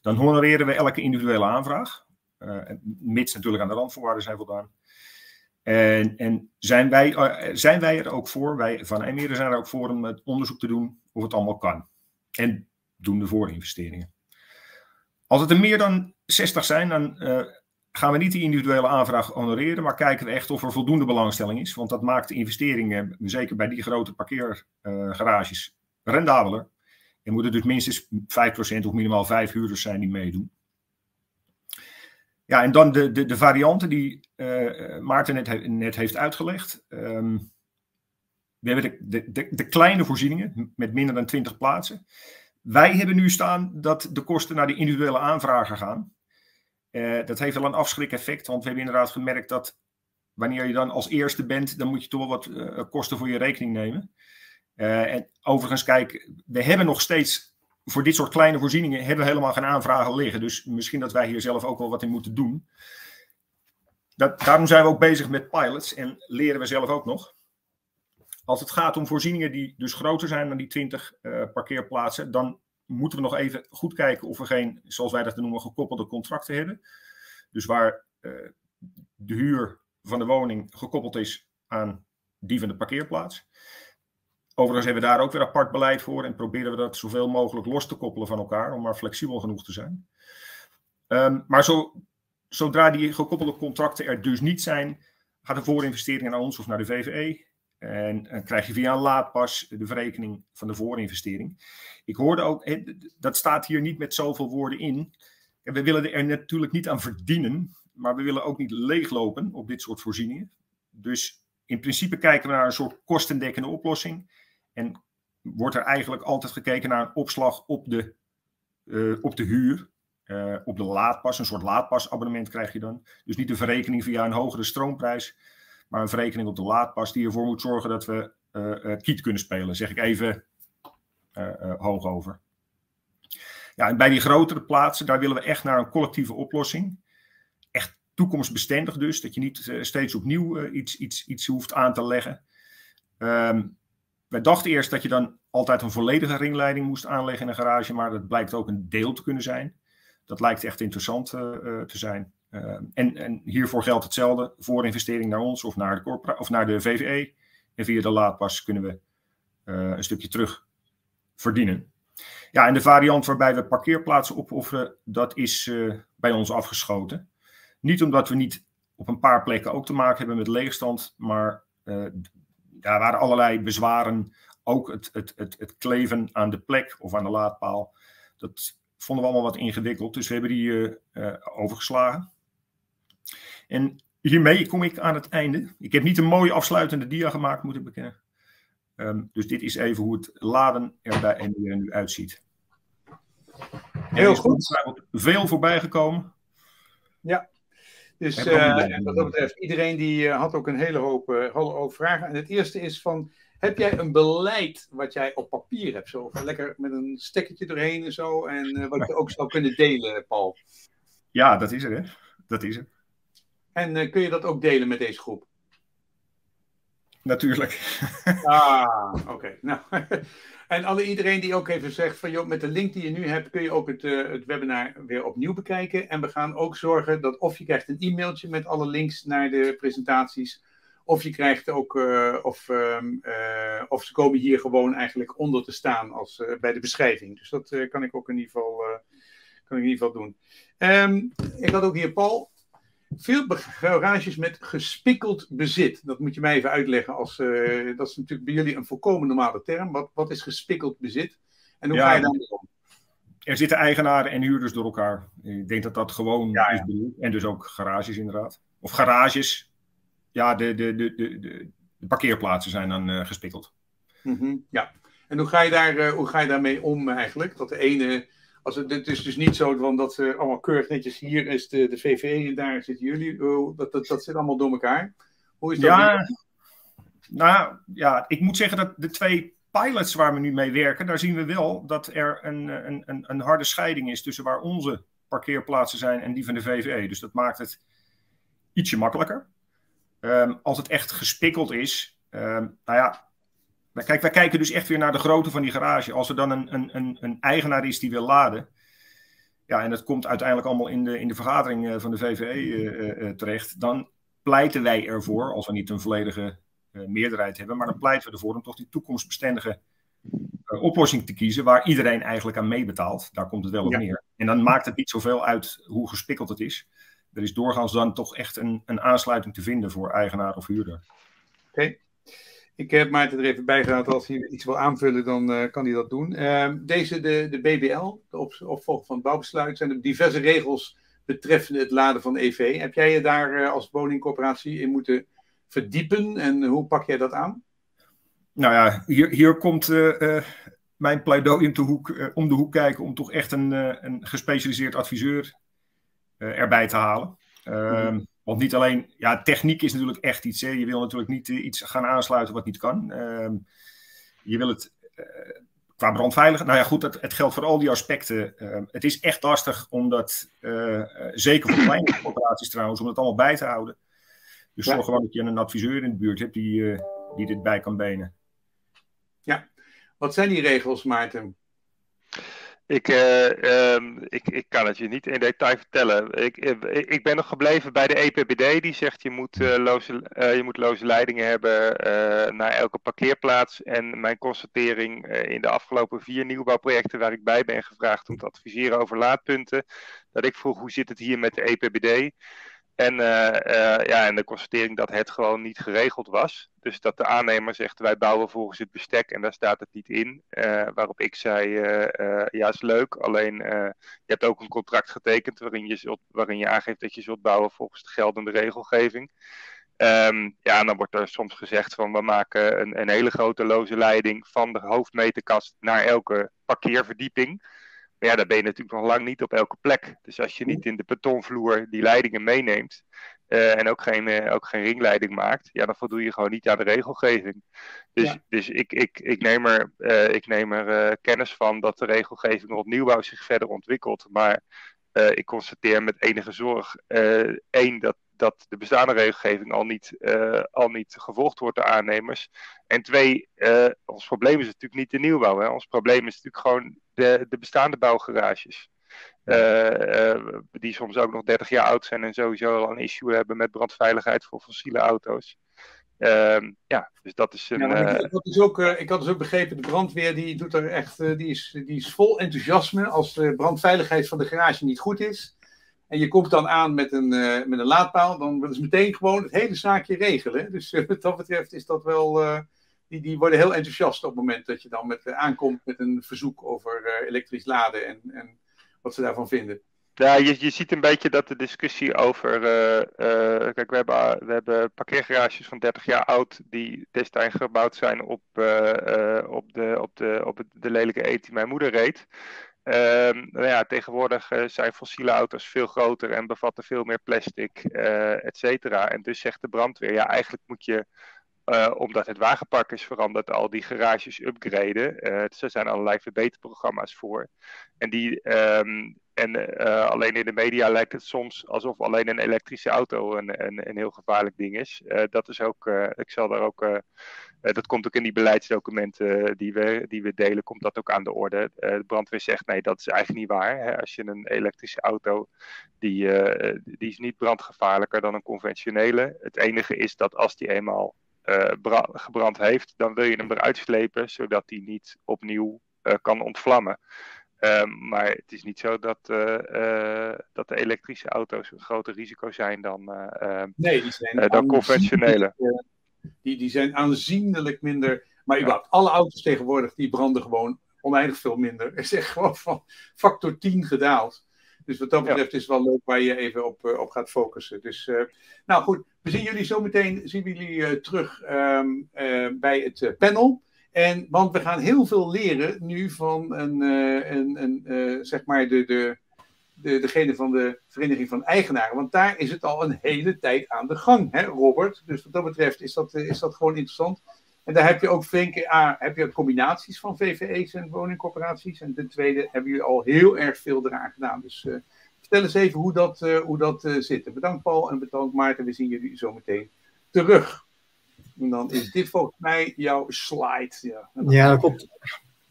S5: dan honoreren we elke individuele aanvraag. Uh, mits natuurlijk aan de randvoorwaarden zijn voldaan. En, en zijn, wij, uh, zijn wij er ook voor, wij van Emeren zijn er ook voor om het onderzoek te doen of het allemaal kan. En doen de voorinvesteringen. Als het er meer dan 60 zijn, dan gaan we niet die individuele aanvraag honoreren, maar kijken we echt of er voldoende belangstelling is. Want dat maakt de investeringen, zeker bij die grote parkeergarages, rendabeler. Er moeten dus minstens 5% of minimaal 5 huurders zijn die meedoen. Ja, en dan de, de, de varianten die uh, Maarten net, heeft uitgelegd. Um, we hebben de, de, de, kleine voorzieningen met minder dan 20 plaatsen. Wij hebben nu staan dat de kosten naar de individuele aanvrager gaan. Uh, dat heeft wel een afschrik-effect, want we hebben inderdaad gemerkt dat wanneer je dan als eerste bent, dan moet je toch wel wat uh, kosten voor je rekening nemen. Uh, en overigens, kijk, we hebben nog steeds voor dit soort kleine voorzieningen hebben we helemaal geen aanvragen liggen. Dus misschien dat wij hier zelf ook wel wat in moeten doen. Dat, daarom zijn we ook bezig met pilots en leren we zelf ook nog. Als het gaat om voorzieningen die dus groter zijn dan die 20 parkeerplaatsen, dan moeten we nog even goed kijken of we geen, zoals wij dat noemen, gekoppelde contracten hebben. Dus waar uh, de huur van de woning gekoppeld is aan die van de parkeerplaats. Overigens hebben we daar ook weer apart beleid voor en proberen we dat zoveel mogelijk los te koppelen van elkaar, om maar flexibel genoeg te zijn. Um, maar zo, zodra die gekoppelde contracten er dus niet zijn, gaat de voorinvestering naar ons of naar de VVE. En dan krijg je via een laadpas de verrekening van de voorinvestering. Ik hoorde ook, dat staat hier niet met zoveel woorden in. En we willen er natuurlijk niet aan verdienen, maar we willen ook niet leeglopen op dit soort voorzieningen. Dus in principe kijken we naar een soort kostendekkende oplossing. En wordt er eigenlijk altijd gekeken naar een opslag op de, uh, op de huur. Uh, op de laadpas, een soort laadpasabonnement krijg je dan. Dus niet de verrekening via een hogere stroomprijs, maar een verrekening op de laadpas die ervoor moet zorgen dat we uh, kiet kunnen spelen. Zeg ik even hoog over. Ja, en bij die grotere plaatsen, daar willen we echt naar een collectieve oplossing. Echt toekomstbestendig dus, dat je niet steeds opnieuw iets, iets, iets hoeft aan te leggen. Um, wij dachten eerst dat je dan altijd een volledige ringleiding moest aanleggen in een garage, maar dat blijkt ook een deel te kunnen zijn. Dat lijkt echt interessant te zijn. Uh, en, en, hiervoor geldt hetzelfde. Voor investering naar ons of naar de, of naar de VVE. En via de laadpas kunnen we uh, een stukje terug verdienen. Ja, en de variant waarbij we parkeerplaatsen opofferen, dat is bij ons afgeschoten. Niet omdat we niet op een paar plekken ook te maken hebben met leegstand, maar daar waren allerlei bezwaren. Ook het, het, het, het kleven aan de plek of aan de laadpaal. Dat vonden we allemaal wat ingewikkeld. Dus we hebben die overgeslagen. En hiermee kom ik aan het einde. Ik heb niet een mooie afsluitende dia gemaakt, moet ik bekennen. Um, dus dit is even hoe het laden er bij er nu uitziet.
S1: Heel goed.
S5: Veel voorbij gekomen.
S1: Ja, dus uh, wat dat betreft, iedereen die uh, had ook een hele hoop, uh, hoop, vragen. En het eerste is van, heb jij een beleid wat jij op papier hebt? Zo lekker met een stekkertje doorheen en zo. En wat je ook zou kunnen delen, Paul?
S5: Ja, dat is er, hè. Dat is er.
S1: En kun je dat ook delen met deze groep?
S5: Natuurlijk.
S1: ah, oké. Okay. Nou, En alle, iedereen die ook even zegt van joh, met de link die je nu hebt kun je ook het, uh, het webinar weer opnieuw bekijken. En we gaan ook zorgen dat of je krijgt een e-mailtje met alle links naar de presentaties. Of je krijgt ook, uh, of, um, uh, of ze komen hier gewoon eigenlijk onder te staan als, bij de beschrijving. Dus dat kan ik ook in ieder geval, kan ik in ieder geval doen. Um, ik had ook hier Paul. Veel garages met gespikkeld bezit. Dat moet je mij even uitleggen. Als, uh, dat is natuurlijk bij jullie een volkomen normale term. Wat, wat is gespikkeld bezit? En hoe ja, ga je daarmee om?
S5: Er zitten eigenaren en huurders door elkaar. Ik denk dat dat gewoon ja, is bedoeld. En dus ook garages inderdaad. Of garages. Ja, de, de, de, de, de parkeerplaatsen zijn dan uh, gespikkeld.
S1: Mm -hmm, ja. En hoe ga, je daar, uh, hoe ga je daarmee om eigenlijk? Dat de ene als het, het is dus niet zo van dat ze allemaal keurig netjes hier is de, de VVE en daar zitten jullie. Oh, dat, dat, dat zit allemaal door elkaar. Hoe is dat?
S5: Ja, nou ja, ik moet zeggen dat de twee pilots waar we nu mee werken, daar zien we wel dat er een, een, een, een harde scheiding is tussen waar onze parkeerplaatsen zijn en die van de VVE. Dus dat maakt het ietsje makkelijker. Um, als het echt gespikkeld is, um, nou ja, kijk, wij kijken dus echt weer naar de grootte van die garage. Als er dan een, een, een, een eigenaar is die wil laden. Ja, en dat komt uiteindelijk allemaal in de, in de vergadering van de VVE terecht. Dan pleiten wij ervoor, als we niet een volledige meerderheid hebben, maar dan pleiten we ervoor om toch die toekomstbestendige oplossing te kiezen waar iedereen eigenlijk aan meebetaalt. Daar komt het wel op neer. En dan maakt het niet zoveel uit hoe gespikkeld het is. Er is doorgaans dan toch echt een, een aansluiting te vinden voor eigenaar of huurder.
S1: Oké. Ik heb Maarten er even bij gehad. Als hij iets wil aanvullen, dan uh, kan hij dat doen. Uh, deze, de, de BBL, de op, opvolger van het bouwbesluit, zijn er diverse regels betreffende het laden van EV. Heb jij je daar uh, als woningcorporatie in moeten verdiepen en hoe pak jij dat aan?
S5: Nou ja, hier, hier komt uh, mijn pleidooi de hoek, om de hoek kijken om toch echt een, een gespecialiseerd adviseur erbij te halen. Mm. Want niet alleen, ja, techniek is natuurlijk echt iets. Hè. Je wil natuurlijk niet iets gaan aansluiten wat niet kan. Ehm, je wil het qua brandveiligheid. Nou ja, goed, het, het, geldt voor al die aspecten. Ehm, het is echt lastig om dat, zeker voor kleine corporaties trouwens, om het allemaal bij te houden. Dus zorg gewoon dat je een adviseur in de buurt hebt die, die dit bij kan benen.
S1: Ja, wat zijn die regels, Maarten?
S4: Ik, uh, um, ik, ik kan het je niet in detail vertellen. Ik, ik ben nog gebleven bij de EPBD, die zegt je moet, uh, loze, je moet loze leidingen hebben naar elke parkeerplaats. En mijn constatering in de afgelopen vier nieuwbouwprojecten waar ik bij ben gevraagd om te adviseren over laadpunten, dat ik vroeg hoe zit het hier met de EPBD? En, uh, uh, ja, en de constatering dat het gewoon niet geregeld was. Dus dat de aannemer zegt wij bouwen volgens het bestek en daar staat het niet in. Uh, waarop ik zei ja is leuk, alleen je hebt ook een contract getekend waarin je, zult, waarin je aangeeft dat je zult bouwen volgens de geldende regelgeving. Um, ja, en dan wordt er soms gezegd van we maken een, een hele grote loze leiding van de hoofdmeterkast naar elke parkeerverdieping. Maar ja, daar ben je natuurlijk nog lang niet op elke plek. Dus als je niet in de betonvloer die leidingen meeneemt uh, en ook geen, uh, ook geen ringleiding maakt, ja, dan voldoe je gewoon niet aan de regelgeving. Dus, ja. dus ik, ik, ik neem er, uh, ik neem er kennis van dat de regelgeving op nieuwbouw zich verder ontwikkelt. Maar ik constateer met enige zorg, één, dat dat de bestaande regelgeving al niet, uh, al niet gevolgd wordt door aannemers. En twee, uh, ons probleem is natuurlijk niet de nieuwbouw. Hè. Ons probleem is natuurlijk gewoon de, de bestaande bouwgarages. Uh, die soms ook nog 30 jaar oud zijn en sowieso al een issue hebben met brandveiligheid voor fossiele auto's. Uh, ja, dus dat is een. Ja,
S1: ik, dat is ook, ik had dus ook begrepen, de brandweer die doet er echt, die, is, die is vol enthousiasme als de brandveiligheid van de garage niet goed is. En je komt dan aan met een, uh, met een laadpaal, dan willen ze meteen gewoon het hele zaakje regelen. Dus uh, wat dat betreft is dat wel. Uh, die, die worden heel enthousiast op het moment dat je dan met, aankomt met een verzoek over elektrisch laden en, en wat ze daarvan vinden.
S4: Ja, je, je ziet een beetje dat de discussie over. kijk, we hebben, we hebben parkeergarages van 30 jaar oud. die destijds gebouwd zijn op, op, de, op, de, op de lelijke eet die mijn moeder reed. Um, nou ja, tegenwoordig uh, zijn fossiele auto's veel groter en bevatten veel meer plastic, uh, et cetera. En dus zegt de brandweer, ja, eigenlijk moet je, uh, omdat het wagenpark is veranderd, al die garages upgraden. Dus er zijn allerlei verbeterprogramma's voor. En die, um, en uh, alleen in de media lijkt het soms alsof alleen een elektrische auto een, een, een heel gevaarlijk ding is. Uh, dat is ook, uh, ik zal daar ook, dat komt ook in die beleidsdocumenten die we, die we delen, komt dat ook aan de orde. de brandweer zegt nee, dat is eigenlijk niet waar. Hè. Als je een elektrische auto, die, die is niet brandgevaarlijker dan een conventionele. Het enige is dat als die eenmaal gebrand heeft, dan wil je hem eruit slepen, zodat die niet opnieuw kan ontvlammen. Um, maar het is niet zo dat, uh, uh, dat de elektrische auto's een groter risico zijn dan, uh,
S1: nee, die zijn
S4: dan conventionele.
S1: Die, die zijn aanzienlijk minder. Maar überhaupt, alle auto's tegenwoordig die branden gewoon oneindig veel minder. Het is echt gewoon van factor 10 gedaald. Dus wat dat betreft is het wel leuk waar je even op, op gaat focussen. Dus, nou goed, we zien jullie zo meteen zien we jullie terug um, bij het panel. En, want we gaan heel veel leren nu van een, een, een zeg maar de, de, de, degene van de Vereniging van Eigenaren. Want daar is het al een hele tijd aan de gang, hè, Robert? Dus wat dat betreft is dat, is dat gewoon interessant. En daar heb je ook flink A, heb je combinaties van VVE's en woningcorporaties. En ten tweede hebben jullie al heel erg veel eraan gedaan. Dus uh, vertel eens even hoe dat, hoe dat zit. Bedankt Paul en bedankt Maarten. We zien jullie zo meteen terug. En dan is dit volgens mij jouw slide. Ja,
S6: ja dat klopt.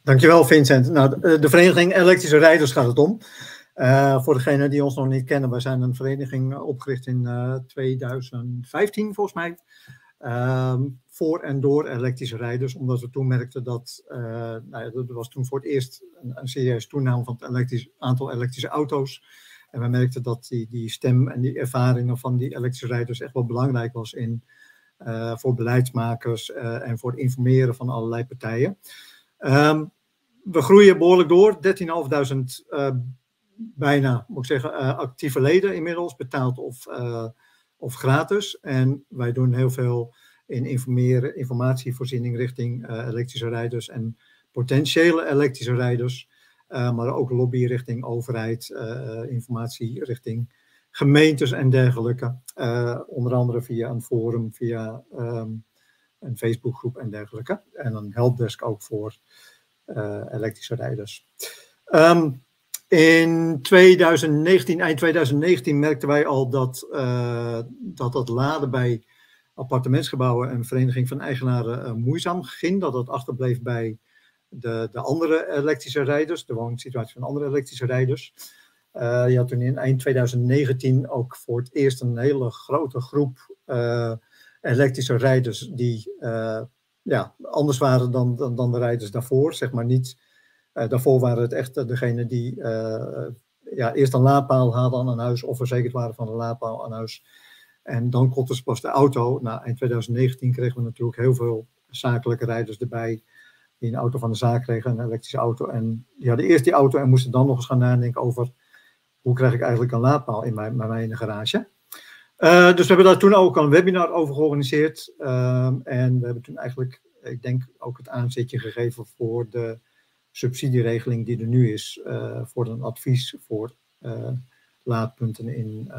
S6: Dankjewel Vincent. Nou, de Vereniging Elektrische Rijders gaat het om. Uh, voor degenen die ons nog niet kennen, wij zijn een vereniging opgericht in uh, 2015 volgens mij. Uh, voor en door elektrische rijders, omdat we toen merkten dat uh, nou was toen voor het eerst een, een serieus toename van het elektrisch, aantal elektrische auto's. En we merkten dat die, die stem en die ervaringen van die elektrische rijders echt wel belangrijk was in, voor beleidsmakers en voor het informeren van allerlei partijen. Um, we groeien behoorlijk door, 13.500 uh, bijna, moet ik zeggen, actieve leden inmiddels, betaald of, of gratis. En wij doen heel veel in informeren, informatievoorziening richting elektrische rijders en potentiële elektrische rijders. Maar ook lobby richting overheid, informatie richting gemeentes en dergelijke. Onder andere via een forum, via um, een Facebookgroep en dergelijke. En een helpdesk ook voor elektrische rijders. Um, in 2019, eind 2019 merkten wij al dat, dat het laden bij appartementsgebouwen en vereniging van eigenaren moeizaam ging. Dat het achterbleef bij de, de andere elektrische rijders, de woonsituatie van andere elektrische rijders. Uh, je had toen in eind 2019 ook voor het eerst een hele grote groep uh, elektrische rijders die uh, ja, anders waren dan, dan, de rijders daarvoor. Zeg maar niet, daarvoor waren het echt degenen die ja, eerst een laadpaal hadden aan een huis of verzekerd waren van een laadpaal aan huis. En dan kochten ze pas de auto. Nou, eind 2019 kregen we natuurlijk heel veel zakelijke rijders erbij die een auto van de zaak kregen, een elektrische auto. En die hadden eerst die auto en moesten dan nog eens gaan nadenken over hoe krijg ik eigenlijk een laadpaal in mijn, in garage. Dus we hebben daar toen ook een webinar over georganiseerd. Uh, en we hebben toen eigenlijk, ik denk, ook het aanzetje gegeven voor de subsidieregeling die er nu is. Uh, voor een advies voor laadpunten in,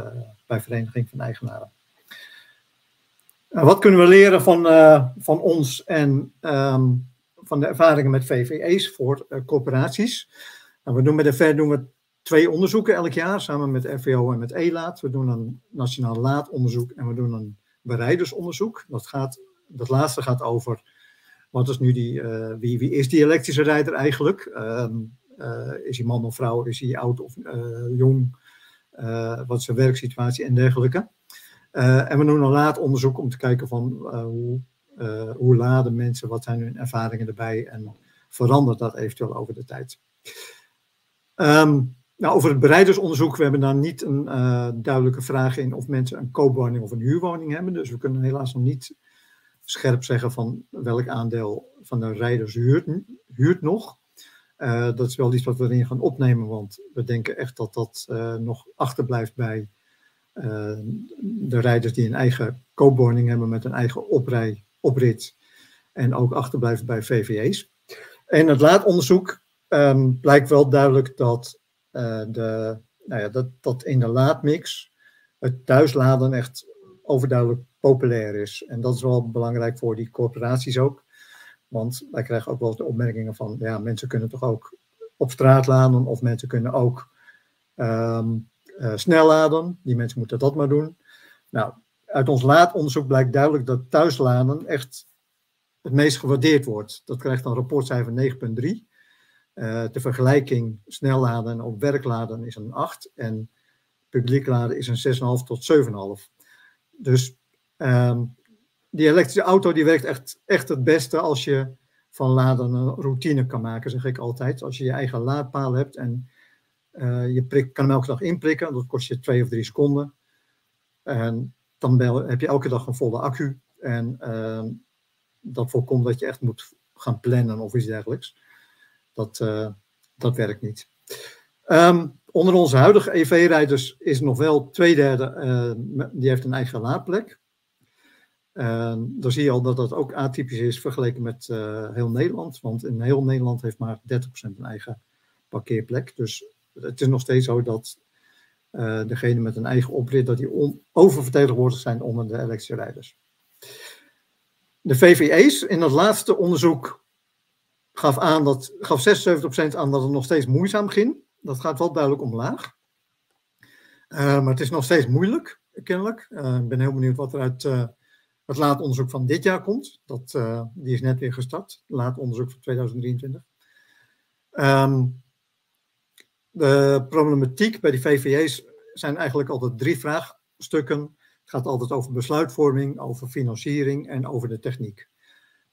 S6: bij Vereniging van Eigenaren. wat kunnen we leren van, van ons en um, van de ervaringen met VVE's voor corporaties. Nou, we doen met de VER doen we twee onderzoeken elk jaar, samen met RVO en met ELAAT. We doen een nationaal laadonderzoek en we doen een bereidersonderzoek. Dat, gaat, dat laatste gaat over, wat is nu die, uh, wie, wie is die elektrische rijder eigenlijk? Um, uh, is hij man of vrouw, is hij oud of jong? wat is zijn werksituatie en dergelijke. en we doen een laadonderzoek om te kijken van hoe hoe laden mensen, wat zijn hun ervaringen erbij en verandert dat eventueel over de tijd. Um, nou, over het bereidersonderzoek, we hebben daar niet een duidelijke vraag in of mensen een koopwoning of een huurwoning hebben. Dus we kunnen helaas nog niet scherp zeggen van welk aandeel van de rijders huurt, huurt nog. Uh, dat is wel iets wat we erin gaan opnemen, want we denken echt dat dat uh, nog achterblijft bij de rijders die een eigen koopwoning hebben met een eigen oprij oprit en ook achterblijft bij VVE's. En het laadonderzoek um, blijkt wel duidelijk dat, de, nou ja, dat, dat in de laadmix het thuisladen echt overduidelijk populair is. En dat is wel belangrijk voor die corporaties ook. Want wij krijgen ook wel de opmerkingen van, ja, mensen kunnen toch ook op straat laden of mensen kunnen ook um, snel laden. Die mensen moeten dat maar doen. Nou, uit ons laadonderzoek blijkt duidelijk dat thuisladen echt het meest gewaardeerd wordt. Dat krijgt dan rapportcijfer 9,3. Uh, de vergelijking snelladen en op werkladen is een 8 en publiek laden is een 6,5 tot 7,5. Dus um, die elektrische auto die werkt echt, echt het beste als je van laden een routine kan maken, zeg ik altijd. Als je je eigen laadpaal hebt en uh, je prik, kan hem elke dag inprikken, dat kost je twee of drie seconden. En dan heb je elke dag een volle accu. En uh, dat voorkomt dat je echt moet gaan plannen of iets dergelijks. Dat, uh, dat werkt niet. Um, onder onze huidige EV-rijders is nog wel twee derde, uh, die heeft een eigen laadplek. dan zie je al dat dat ook atypisch is vergeleken met heel Nederland. Want in heel Nederland heeft maar 30% een eigen parkeerplek. Dus het is nog steeds zo dat uh, degene met een eigen oprit, dat die oververtegenwoordigd zijn onder de elektrische rijders. De VVE's in het laatste onderzoek gaf, aan dat, gaf 76% aan dat het nog steeds moeizaam ging. Dat gaat wel duidelijk omlaag. Uh, maar het is nog steeds moeilijk, kennelijk. Uh, ik ben heel benieuwd wat er uit Het laatonderzoek van dit jaar komt. Dat, die is net weer gestart. Laatonderzoek van 2023. Ehm, de problematiek bij die VVE's zijn eigenlijk altijd drie vraagstukken. Het gaat altijd over besluitvorming, over financiering en over de techniek.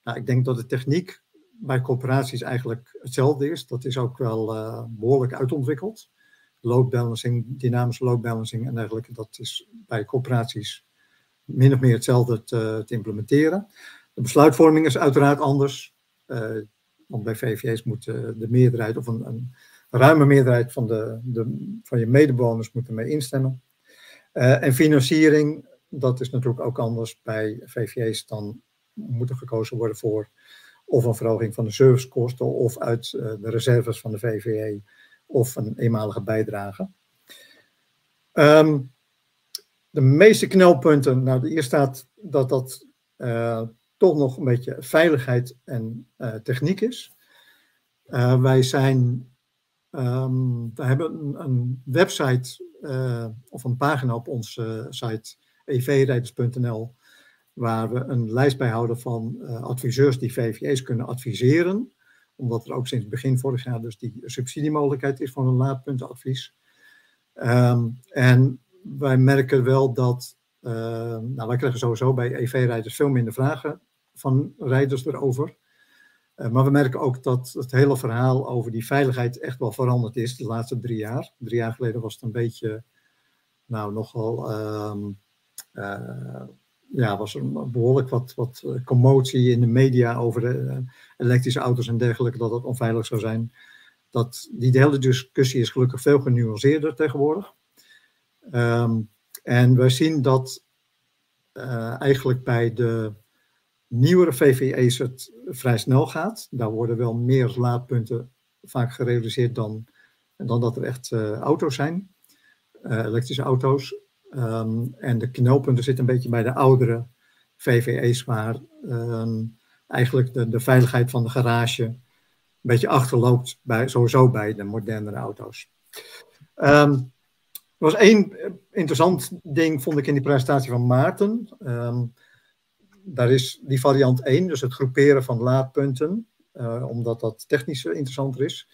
S6: Nou, ik denk dat de techniek bij corporaties eigenlijk hetzelfde is. Dat is ook wel uh, behoorlijk uitontwikkeld. Load balancing, dynamische load balancing en dergelijke, dat is bij corporaties min of meer hetzelfde te, te implementeren. De besluitvorming is uiteraard anders. Uh, want bij VVE's moet de meerderheid of een, ruime meerderheid van, de, de, van je medebewoners moet ermee instemmen. En financiering, dat is natuurlijk ook anders bij VVE's. Dan moet er gekozen worden voor of een verhoging van de servicekosten of uit uh, de reserves van de VVE of een eenmalige bijdrage. Um, de meeste knelpunten, nou hier staat dat dat uh, toch nog een beetje veiligheid en uh, techniek is. Wij zijn, um, we hebben een, een website of een pagina op onze site evrijders.nl waar we een lijst bijhouden van adviseurs die VVE's kunnen adviseren. Omdat er ook sinds begin vorig jaar dus die subsidiemogelijkheid is voor een laadpuntenadvies. Um, en wij merken wel dat, uh, nou wij krijgen sowieso bij EV-rijders veel minder vragen van rijders erover. Uh, maar we merken ook dat het hele verhaal over die veiligheid echt wel veranderd is de laatste drie jaar. Drie jaar geleden was het een beetje, nou nogal, um, ja, was er behoorlijk wat, wat commotie in de media over de elektrische auto's en dergelijke, dat het onveilig zou zijn. Dat, die hele discussie is gelukkig veel genuanceerder tegenwoordig. Um, en we zien dat uh, eigenlijk bij de nieuwere VVE's het vrij snel gaat. Daar worden wel meer laadpunten vaak gerealiseerd dan, dan dat er echt uh, auto's zijn, elektrische auto's. Um, en de knelpunten zitten een beetje bij de oudere VVE's, waar um, eigenlijk de, de veiligheid van de garage een beetje achterloopt, bij, sowieso bij de modernere auto's. Um, er was één interessant ding, vond ik in die presentatie van Maarten. Daar is die variant 1, dus het groeperen van laadpunten, uh, omdat dat technisch interessanter is.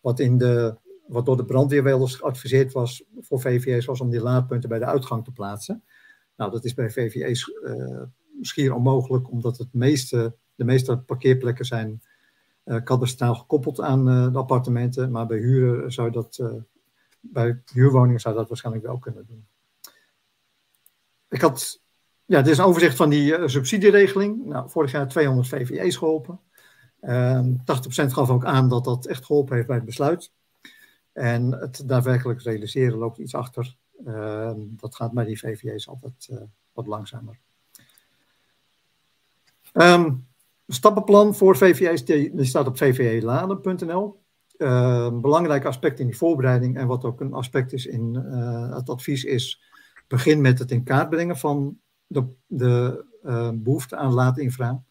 S6: Wat, in de, wat door de brandweer wel geadviseerd was voor VVE's, was om die laadpunten bij de uitgang te plaatsen. Nou, dat is bij VVE's uh, schier onmogelijk, omdat het meeste, de meeste parkeerplekken zijn uh, kadastraal gekoppeld aan de appartementen. Maar bij huren zou dat bij huurwoningen zou dat waarschijnlijk wel kunnen doen. Ik had, ja, dit is een overzicht van die subsidieregeling. Nou, vorig jaar 200 VVE's geholpen. Uh, ehm, 80% gaf ook aan dat dat echt geholpen heeft bij het besluit. En het daadwerkelijk realiseren loopt iets achter. Uh, dat gaat bij die VVE's altijd uh, wat langzamer. Um, stappenplan voor die staat op vveladen.nl. Uh, een belangrijk aspect in die voorbereiding en wat ook een aspect is in uh, het advies is, begin met het in kaart brengen van de, de uh, behoefte aan laadinfra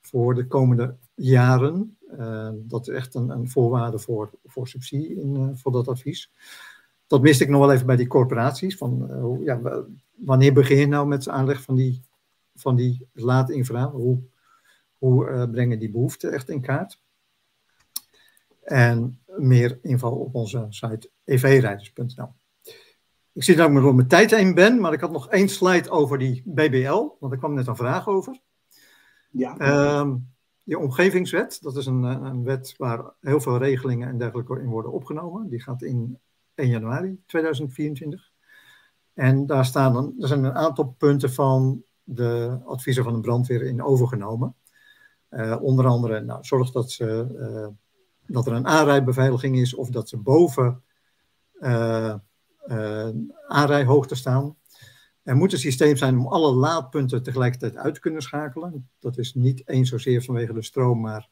S6: voor de komende jaren. Dat is echt een, een, voorwaarde voor, voor subsidie in, voor dat advies. Dat miste ik nog wel even bij die corporaties. Van, ja, wanneer begin je nou met de aanleg van die, van die laadinfra? Hoe, hoe brengen die behoeften echt in kaart? En meer info op onze site evrijders.nl. Ik zie dat ik met mijn tijd heen ben, maar ik had nog één slide over die BBL, want er kwam net een vraag over. Ja. Um, die omgevingswet, dat is een, een, wet waar heel veel regelingen en dergelijke in worden opgenomen. Die gaat in 1 januari 2024. En daar, staan een, er zijn een aantal punten van de adviezen van de brandweer in overgenomen. Uh, onder andere, nou, zorg dat ze uh, dat er een aanrijbeveiliging is of dat ze boven aanrijhoogte staan. Er moet een systeem zijn om alle laadpunten tegelijkertijd uit te kunnen schakelen. Dat is niet eens zozeer vanwege de stroom, maar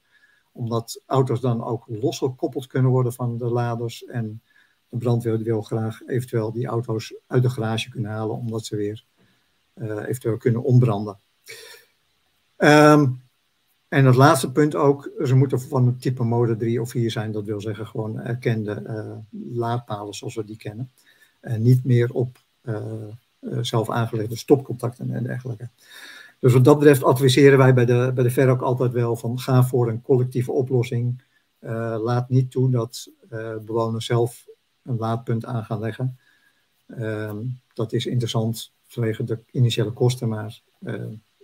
S6: omdat auto's dan ook losgekoppeld kunnen worden van de laders. En de brandweer wil graag eventueel die auto's uit de garage kunnen halen, omdat ze weer uh, eventueel kunnen ombranden. Um, en het laatste punt ook, ze moeten van het type mode 3 of 4 zijn, dat wil zeggen gewoon erkende uh, laadpalen zoals we die kennen. En niet meer op uh, zelf aangelegde stopcontacten en dergelijke. Dus wat dat betreft adviseren wij bij de, bij de VER ook altijd wel van ga voor een collectieve oplossing. Uh, laat niet toe dat uh, bewoners zelf een laadpunt aan gaan leggen. Uh, dat is interessant vanwege de initiële kosten, maar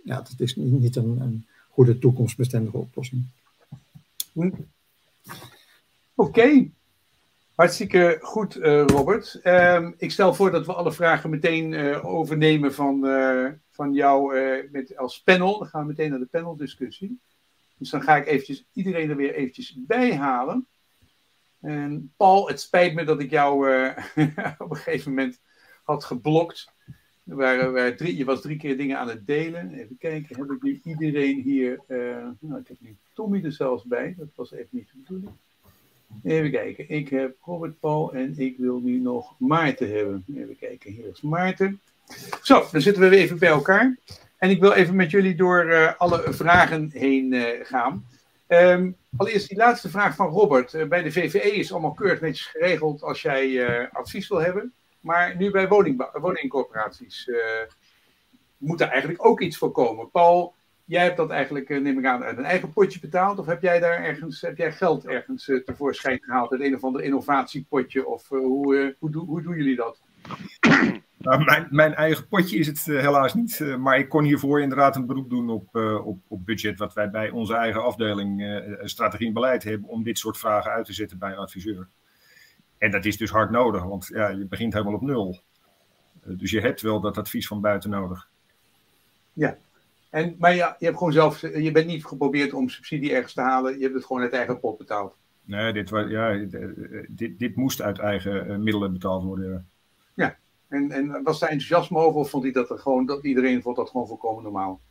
S6: ja, dat is niet, niet een, een, goede toekomstbestendige oplossing.
S1: Oké. Hartstikke goed Robert. Ehm, ik stel voor dat we alle vragen meteen overnemen van van jou met, als panel. Dan gaan we meteen naar de paneldiscussie. Dus dan ga ik eventjes iedereen er weer eventjes bij halen. En Paul, het spijt me dat ik jou op een gegeven moment had geblokt. Waren drie, je was drie keer dingen aan het delen. Even kijken, heb ik nu iedereen hier... Nou, ik heb nu Tommy er zelfs bij. Dat was even niet de bedoeling. Even kijken, ik heb Robert Paul en ik wil nu nog Maarten hebben. Even kijken, hier is Maarten. Zo, dan zitten we weer even bij elkaar. En ik wil even met jullie door uh, alle vragen heen uh, gaan. Um, allereerst die laatste vraag van Robert. Uh, bij de VVE is allemaal keurig netjes geregeld als jij advies wil hebben. Maar nu bij woning, woningcorporaties moet daar eigenlijk ook iets voor komen. Paul, jij hebt dat eigenlijk, neem ik aan, uit een eigen potje betaald? Of heb jij daar ergens, heb jij geld ergens tevoorschijn gehaald uit een of ander innovatiepotje? Of hoe, hoe, hoe doen jullie dat?
S5: Nou, mijn, mijn, eigen potje is het uh, helaas niet. Uh, maar ik kon hiervoor inderdaad een beroep doen op, uh, op, op budget. Wat wij bij onze eigen afdeling strategie en beleid hebben. Om dit soort vragen uit te zetten bij een adviseur. En dat is dus hard nodig. Want ja, je begint helemaal op nul. dus je hebt wel dat advies van buiten nodig.
S1: Ja. En, maar ja, je hebt gewoon zelf. Je bent niet geprobeerd om subsidie ergens te halen. Je hebt het gewoon uit eigen pot betaald.
S5: Nee, dit, ja, dit, dit moest uit eigen middelen betaald worden.
S1: Ja, en, en was daar enthousiasme over of vond hij dat er gewoon, dat iedereen vond dat gewoon volkomen normaal?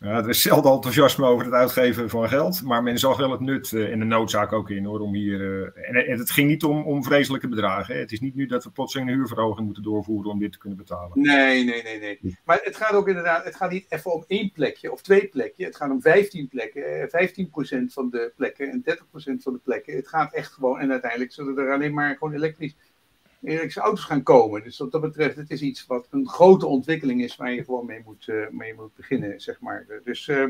S5: Ja, er is zelden enthousiasme over het uitgeven van geld, maar men zag wel het nut en de noodzaak ook in hoor. Om hier, uh, en, en, het ging niet om, om vreselijke bedragen. Hè. Het is niet nu dat we plotseling een huurverhoging moeten doorvoeren om dit te kunnen betalen.
S1: Nee, nee, nee, nee. Maar het gaat ook inderdaad, het gaat niet even om één plekje of twee plekken. Het gaat om 15 plekken, 15% eh, van de plekken en 30% van de plekken. Het gaat echt gewoon, en uiteindelijk zullen er alleen maar gewoon elektrisch elektrische auto's gaan komen. Dus wat dat betreft, het is iets wat een grote ontwikkeling is waar je gewoon mee moet, uh, mee moet beginnen, zeg maar. Dus uh,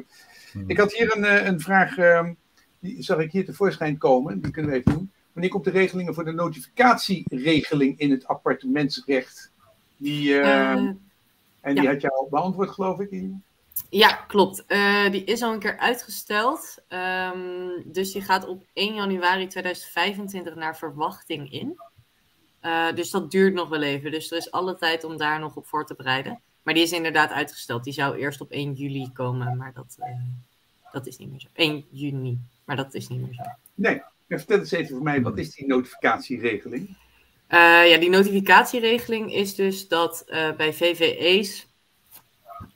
S1: ik had hier een, uh, een vraag, ehm, die zag ik hier tevoorschijn komen, die kunnen we even doen. Wanneer komt de regelingen voor de notificatieregeling in het appartementsrecht? Die, ehm, en die ja. had je al beantwoord, geloof ik.
S3: Ja, klopt. die is al een keer uitgesteld. Um, dus die gaat op 1 januari 2025 naar verwachting in. Uh, dus dat duurt nog wel even. Dus er is alle tijd om daar nog op voor te bereiden. Maar die is inderdaad uitgesteld. Die zou eerst op 1 juli komen, maar dat, uh, dat is niet meer zo. 1 juni, maar dat is niet meer zo.
S1: Nee, vertel eens even voor mij, wat is die notificatieregeling?
S3: Uh, ja, die notificatieregeling is dus dat bij VVE's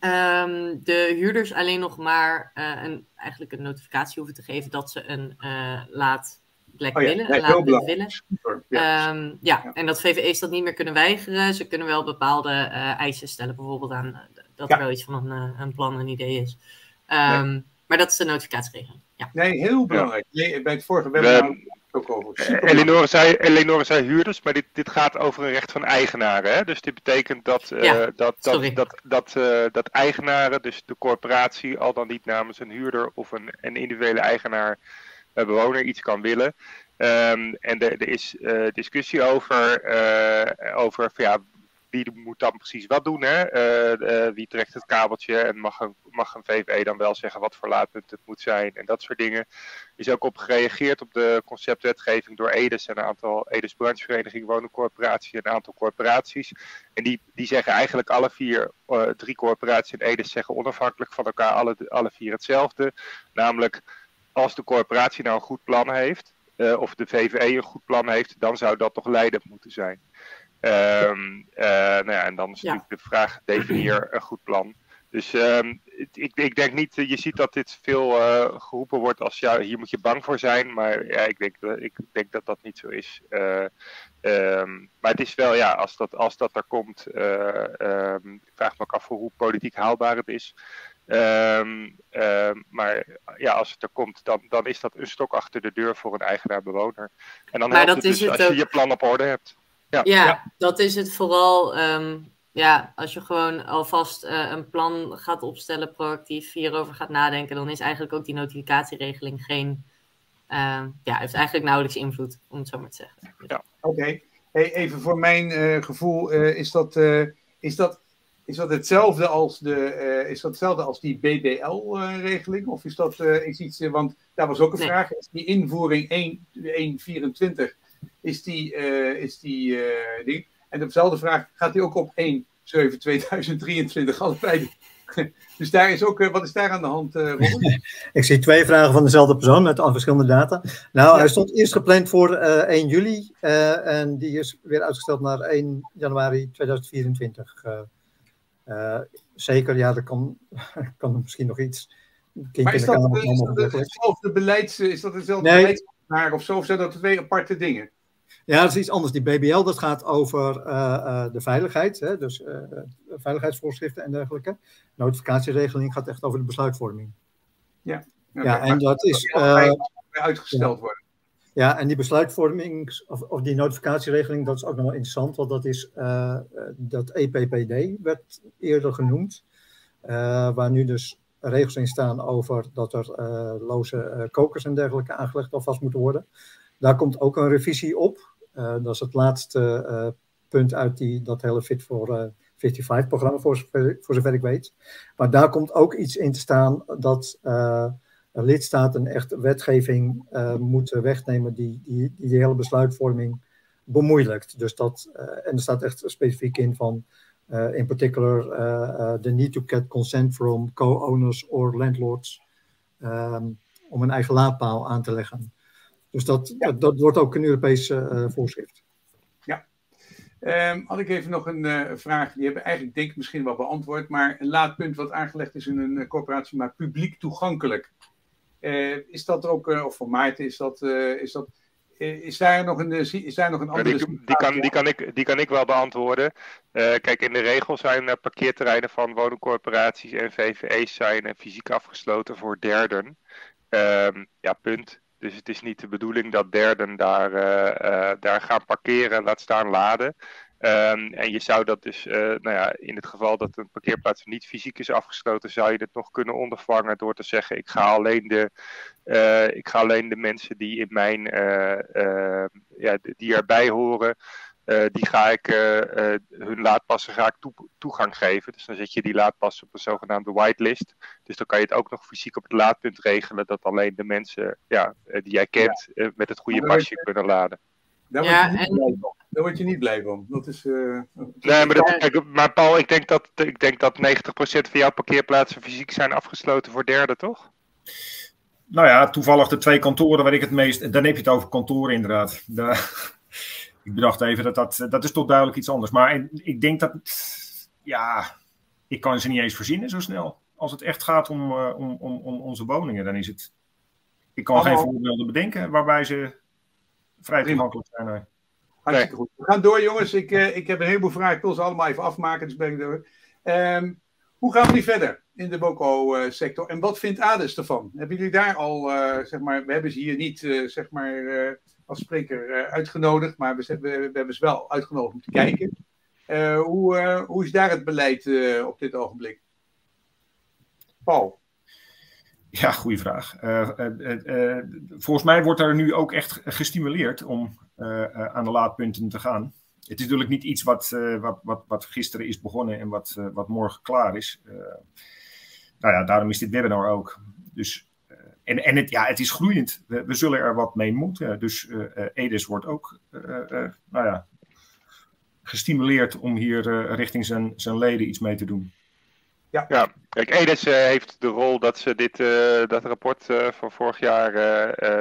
S3: um, de huurders alleen nog maar een, eigenlijk een notificatie hoeven te geven dat ze een laat plek oh, ja. willen, laten willen. Ja. Um, ja. en dat VVE's dat niet meer kunnen weigeren. Ze kunnen wel bepaalde uh, eisen stellen, bijvoorbeeld aan uh, dat er wel iets van een, uh, een plan, een idee is. Um, nee. Maar dat is de notificatieregeling. Ja.
S1: Nee, heel belangrijk. Nee, bij het vorige webinar ook over.
S4: Eleonore zei, Eleonore zei huurders, maar dit, dit gaat over een recht van eigenaren. Hè? Dus dit betekent dat, ja, dat, dat, dat, dat, dat eigenaren, dus de corporatie, al dan niet namens een huurder of een, een individuele eigenaar bewoner iets kan willen. Um, en er, is uh, discussie over, uh, over ja, wie moet dan precies wat doen. Hè? Uh, wie trekt het kabeltje en mag een, mag een VVE dan wel zeggen wat voor laadpunt het moet zijn en dat soort dingen. Is ook op gereageerd op de conceptwetgeving door EDES en een aantal EDES branchevereniging, woningcorporatie en een aantal corporaties. En die, die zeggen eigenlijk alle vier, drie corporaties en EDES zeggen onafhankelijk van elkaar alle, alle vier hetzelfde. Namelijk als de corporatie nou een goed plan heeft, uh, of de VVE een goed plan heeft, dan zou dat toch leidend moeten zijn. Um, uh, nou ja, en dan is natuurlijk ja. de vraag: definieer een goed plan. Dus um, ik, ik, denk niet, je ziet dat dit veel uh, geroepen wordt als ja, hier moet je bang voor zijn. Maar ja, ik denk, ik denk dat dat niet zo is. Uh, um, maar het is wel, ja, als dat, als dat er komt, uh, um, ik vraag me ook af hoe politiek haalbaar het is. Um, um, maar ja, als het er komt, dan, dan is dat een stok achter de deur voor een eigenaar-bewoner. En dan
S3: maar
S4: helpt
S3: dat
S4: het dus
S3: het
S4: als
S3: ook...
S4: je je plan op orde hebt.
S3: Ja, ja, ja. dat is het vooral. Um, ja, als je gewoon alvast een plan gaat opstellen, proactief hierover gaat nadenken, dan is eigenlijk ook die notificatieregeling geen, ja, heeft eigenlijk nauwelijks invloed, om het zo maar te zeggen.
S1: Ja. Oké, hey, even voor mijn gevoel, is dat, is dat is dat hetzelfde als, de, uh, is dat hetzelfde als die BBL-regeling? of is dat uh, is iets, uh, want daar was ook een vraag, is die invoering 1.24, is die, is die ding? En dezelfde vraag, gaat die ook op 1.7.2023, allebei? dus daar is ook, wat is daar aan de hand, Robin?
S6: Ik zie twee vragen van dezelfde persoon met al verschillende data. Nou, ja. hij stond eerst gepland voor 1 juli en die is weer uitgesteld naar 1 januari 2024. Uh, zeker, ja, er kan, kan misschien nog iets.
S1: Maar is dat, is dat hetzelfde beleids, is dat hetzelfde nee. beleidsnaar of zo? Of zijn dat twee aparte dingen?
S6: Ja, dat is iets anders. Die BBL dat gaat over uh, uh, de veiligheid, hè, dus veiligheidsvoorschriften en dergelijke. Notificatieregeling gaat echt over de besluitvorming.
S1: Ja,
S6: ja en dat is.
S1: uitgesteld worden.
S6: Ja, en die besluitvorming, of, of, die notificatieregeling, dat is ook nog wel interessant, want dat is uh, dat EPPD werd eerder genoemd, uh, waar nu dus regels in staan over dat er uh, loze kokers en dergelijke aangelegd alvast moeten worden. Daar komt ook een revisie op. dat is het laatste punt uit die, dat hele Fit for 55-programma, voor, voor zover ik weet. Maar daar komt ook iets in te staan dat lidstaten echt wetgeving uh, moeten wegnemen die, die, die de hele besluitvorming bemoeilijkt. Dus dat, uh, en er staat echt specifiek in van, uh, in particular, the need to get consent from co-owners or landlords um, om een eigen laadpaal aan te leggen. Dus dat, ja. dat, dat, wordt ook een Europees voorschrift.
S1: Ja. Um, had ik even nog een vraag, die hebben eigenlijk denk ik misschien wel beantwoord, maar een laadpunt wat aangelegd is in een corporatie, maar publiek toegankelijk. Uh, is dat ook, uh, of voor Maarten, is dat, uh, is dat is daar nog een, is daar nog een andere...
S4: Die, die, kan, die, kan ik, die kan ik wel beantwoorden. kijk, in de regels zijn parkeerterreinen van woningcorporaties en VVE's zijn fysiek afgesloten voor derden. Um, ja, punt. Dus het is niet de bedoeling dat derden daar, daar gaan parkeren, laat staan laden. Um, en je zou dat dus, uh, nou ja, in het geval dat een parkeerplaats niet fysiek is afgesloten, zou je dit nog kunnen ondervangen door te zeggen: ik ga alleen de, uh, ik ga alleen de mensen die in mijn, uh, ja, die erbij horen, die ga ik hun laadpassen ga ik toe, toegang geven. Dus dan zet je die laadpassen op een zogenaamde whitelist. Dus dan kan je het ook nog fysiek op het laadpunt regelen dat alleen de mensen ja, die jij kent ja. met het goede pasje kunnen laden.
S1: Daar ja, word, je en... blij van. Daar word je niet blij van. Dat is, uh,
S4: nee, maar, dat, kijk, maar Paul, ik denk, dat, ik denk dat 90% van jouw parkeerplaatsen fysiek zijn afgesloten voor derden, toch?
S5: Nou ja, toevallig de twee kantoren waar ik het meest... Dan heb je het over kantoren inderdaad. Daar, ik bedacht even dat dat... Dat is toch duidelijk iets anders. Maar ik denk dat... Ja, ik kan ze niet eens verzinnen zo snel. Als het echt gaat om, uh, om, om, om onze woningen, dan is het... Ik kan geen voorbeelden bedenken waarbij ze vrij toegankelijk zijn.
S1: Hartstikke goed. We gaan door, jongens. Ik, uh, ik heb een heleboel vragen. Ik wil ze allemaal even afmaken, dus ben ik door. Um, hoe gaan we nu verder in de Boko-sector? En wat vindt ADES ervan? Hebben jullie daar al, uh, zeg maar, we hebben ze hier niet, uh, zeg maar, als spreker uitgenodigd, maar we, we, we, hebben ze wel uitgenodigd om te kijken. hoe, hoe is daar het beleid op dit ogenblik? Paul?
S5: Ja, goede vraag. Uh, uh, uh, volgens mij wordt er nu ook echt gestimuleerd om aan de laadpunten te gaan. Het is natuurlijk niet iets wat, wat, wat, wat gisteren is begonnen en wat, wat morgen klaar is. nou ja, daarom is dit webinar ook. Dus, en en het, ja, het is groeiend. We, we zullen er wat mee moeten. Dus EDES wordt ook nou ja, gestimuleerd om hier richting zijn, zijn leden iets mee te doen.
S4: Ja. ja, kijk, Edes uh, heeft de rol dat ze dit uh, dat rapport uh, van vorig jaar,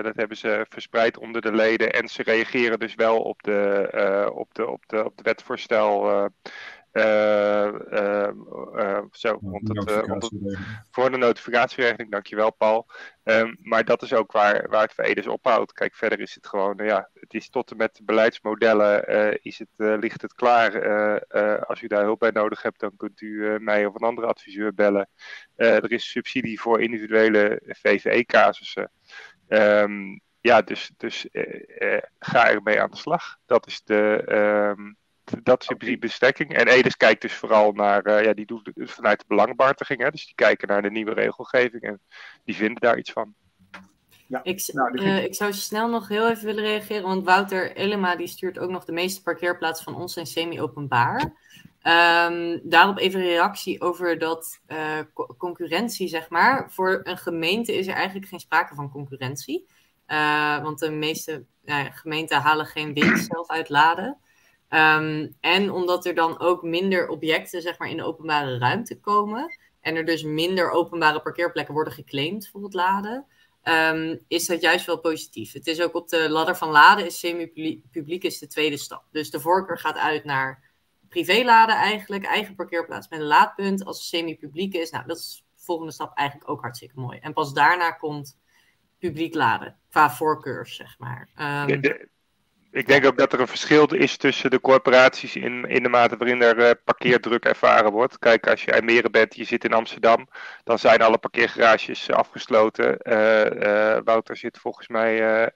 S4: dat hebben ze verspreid onder de leden. En ze reageren dus wel op de, op de, op de, op de wetvoorstel zo, rond het, rond het, voor de notificatieregeling, dankjewel Paul. Um, maar dat is ook waar, waar het voor Edes ophoudt. Kijk, verder is het gewoon, ja, het is tot en met beleidsmodellen is het, ligt het klaar. als u daar hulp bij nodig hebt, dan kunt u mij of een andere adviseur bellen. er is subsidie voor individuele VVE-casussen. Um, ja, dus, dus ga ermee aan de slag. Dat is de, um, dat is in principe de stekking. En Edes kijkt dus vooral naar, ja, die doet het vanuit de belangbehartiging. Hè? Dus die kijken naar de nieuwe regelgeving en die vinden daar iets van.
S3: Ja. Ik, nou, uh, ik zou snel nog heel even willen reageren, want Wouter Elema die stuurt ook nog de meeste parkeerplaatsen van ons zijn semi-openbaar. Um, daarop even een reactie over dat uh, concurrentie, zeg maar. Voor een gemeente is er eigenlijk geen sprake van concurrentie. Uh, want de meeste gemeenten halen geen winst zelf uit laden. Um, en omdat er dan ook minder objecten zeg maar, in de openbare ruimte komen. En er dus minder openbare parkeerplekken worden geclaimd voor het laden. Um, is dat juist wel positief. Het is ook op de ladder van laden, is semi-publiek is de tweede stap. Dus de voorkeur gaat uit naar privéladen eigenlijk, eigen parkeerplaats met een laadpunt. Als het semi-publiek is, nou dat is de volgende stap eigenlijk ook hartstikke mooi. En pas daarna komt publiek laden, qua voorkeurs zeg maar. Um,
S4: ik denk ook dat er een verschil is tussen de corporaties in, in de mate waarin er uh, parkeerdruk ervaren wordt. Kijk, als je IJmeren bent, je zit in Amsterdam, dan zijn alle parkeergarages afgesloten. Uh, Wouter zit volgens mij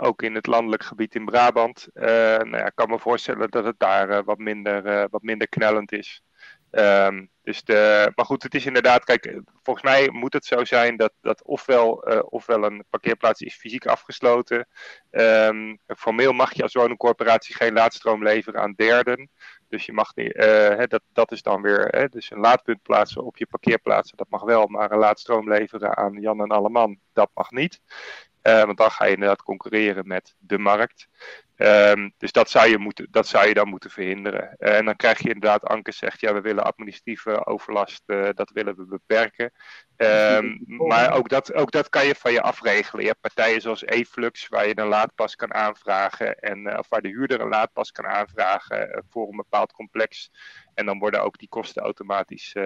S4: ook in het landelijk gebied in Brabant. nou ja, ik kan me voorstellen dat het daar wat, minder, wat minder knellend is. Um, dus de, maar goed, het is inderdaad, kijk, volgens mij moet het zo zijn dat, dat ofwel, uh, ofwel een parkeerplaats is fysiek afgesloten. Um, formeel mag je als woningcorporatie geen laadstroom leveren aan derden. Dus je mag niet, hè, dat, dat is dan weer, dus een laadpunt plaatsen op je parkeerplaatsen, dat mag wel, maar een laadstroom leveren aan Jan en Alleman, dat mag niet. Uh, want dan ga je inderdaad concurreren met de markt. Um, dus dat zou, je moeten, dat zou je dan moeten verhinderen. Uh, en dan krijg je inderdaad, Anke zegt, ja, we willen administratieve overlast, uh, dat willen we beperken. Um, maar ook dat, ook dat kan je van je afregelen. Je hebt partijen zoals eFlux, waar je een laadpas kan aanvragen, en, uh, of waar de huurder een laadpas kan aanvragen voor een bepaald complex. En dan worden ook die kosten automatisch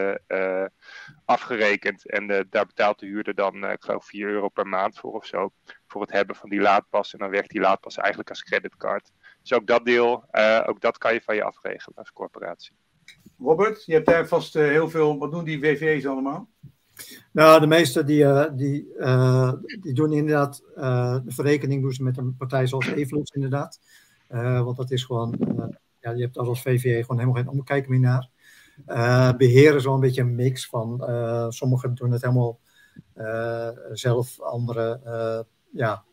S4: afgerekend. En daar betaalt de huurder dan, ik geloof, 4 euro per maand voor of zo voor het hebben van die laadpas. En dan werkt die laadpas eigenlijk als creditcard. Dus ook dat deel, uh, ook dat kan je van je afregelen als corporatie.
S1: Robert, je hebt daar vast uh, heel veel, wat doen die WV's allemaal?
S6: Nou, de meeste die, uh, die, die doen inderdaad, de verrekening doen ze met een partij zoals Evelux inderdaad. want dat is gewoon, ja, je hebt als VVE gewoon helemaal geen omkijk meer naar. beheren is wel een beetje een mix van, sommigen doen het helemaal zelf, anderen ja,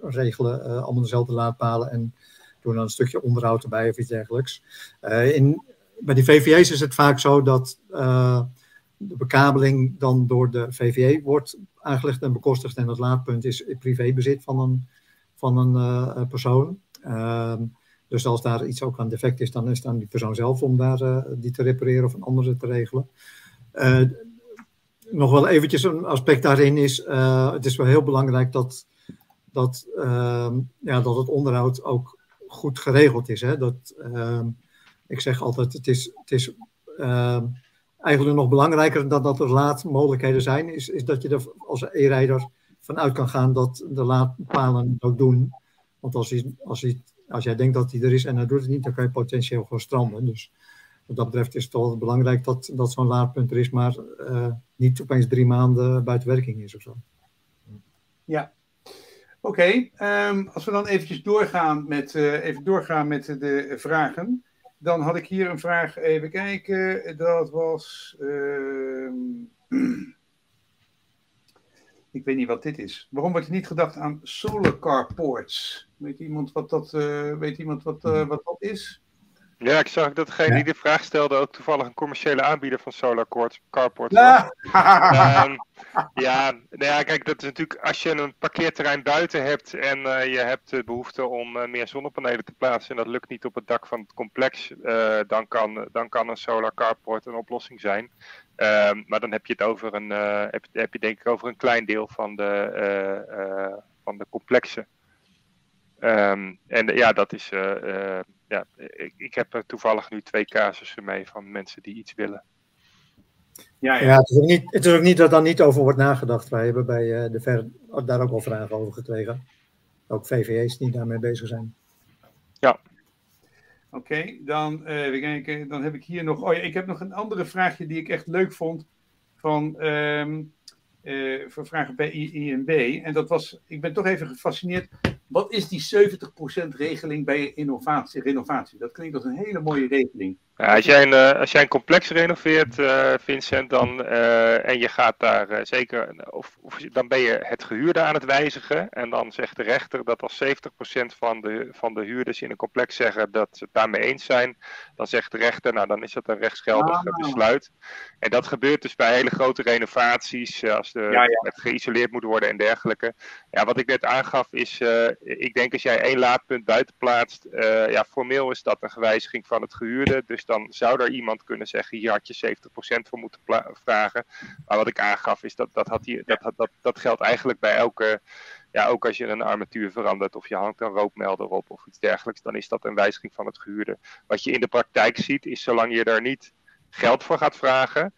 S6: regelen uh, allemaal dezelfde laadpalen en doen dan een stukje onderhoud erbij of iets dergelijks. Uh, in, bij die VVE's is het vaak zo dat uh, de bekabeling dan door de VVE wordt aangelegd en bekostigd en het laadpunt is privébezit van een, van een persoon. Ehm, dus als daar iets ook aan defect is, dan is het aan die persoon zelf om daar, die te repareren of een andere te regelen nog wel eventjes een aspect daarin is, het is wel heel belangrijk dat dat, uh, ja, dat het onderhoud ook goed geregeld is. Hè? Dat, uh, ik zeg altijd, het is, het is uh, eigenlijk nog belangrijker dan dat er laadmogelijkheden zijn, is, is dat je er als e-rijder vanuit kan gaan dat de laadpalen ook doen. Want als, hij, als, hij, als jij denkt dat hij er is en hij doet het niet, dan kan je potentieel gewoon stranden. Dus wat dat betreft is het wel belangrijk dat, dat zo'n laadpunt er is, maar uh, niet opeens drie maanden buiten werking is of zo.
S1: Ja, Oké, okay, um, als we dan eventjes doorgaan met, uh, even doorgaan met de vragen. Dan had ik hier een vraag, even kijken. Dat was. Uh, ik weet niet wat dit is. Waarom wordt er niet gedacht aan solar carports? Weet iemand wat dat, uh, weet iemand wat, uh, wat dat is?
S4: Ja, ik zag dat degene die de vraag stelde ook toevallig een commerciële aanbieder van Solar Carport ja. um, ja, nou ja, kijk, dat is natuurlijk als je een parkeerterrein buiten hebt en uh, je hebt de behoefte om uh, meer zonnepanelen te plaatsen en dat lukt niet op het dak van het complex, uh, dan, kan, dan kan een Solar Carport een oplossing zijn. Um, maar dan heb je het over een, heb, heb, je denk ik over een klein deel van de, van de complexen. Um, en ja, dat is ja, ik, ik heb er toevallig nu twee casussen mee van mensen die iets willen.
S6: Ja, ja. ja het, is ook niet, het is ook niet dat daar niet over wordt nagedacht. Wij hebben bij uh, de ver daar ook al vragen over gekregen. Ook VVE's die daarmee bezig zijn.
S4: Ja.
S1: Oké, okay, dan, uh, dan heb ik hier nog. Oh ja, ik heb nog een andere vraagje die ik echt leuk vond. Van um, uh, voor vragen bij INB. En dat was, ik ben toch even gefascineerd Wat is die 70% regeling bij innovatie, renovatie? Dat klinkt als een hele mooie regeling.
S4: Ja, als, jij een, eh, als jij een complex renoveert, uh, Vincent, dan, uh, en je gaat daar zeker, of, of, dan ben je het gehuurde aan het wijzigen. En dan zegt de rechter dat als 70% van de, van de huurders in een complex zeggen dat ze het daarmee eens zijn, dan zegt de rechter, nou dan is dat een rechtsgeldig ah. besluit. En dat gebeurt dus bij hele grote renovaties, als de, ja, ja. het geïsoleerd moet worden en dergelijke. Ja, wat ik net aangaf is, ik denk als jij één laadpunt buiten plaatst, ja, formeel is dat een gewijziging van het gehuurde. Dus dan zou er iemand kunnen zeggen, hier had je 70% voor moeten vragen. Maar wat ik aangaf is dat dat, had die, dat, dat, dat geldt eigenlijk bij elke, ja, ook als je een armatuur verandert of je hangt een rookmelder op of iets dergelijks, dan is dat een wijziging van het gehuurde. Wat je in de praktijk ziet is, zolang je daar niet geld voor gaat vragen,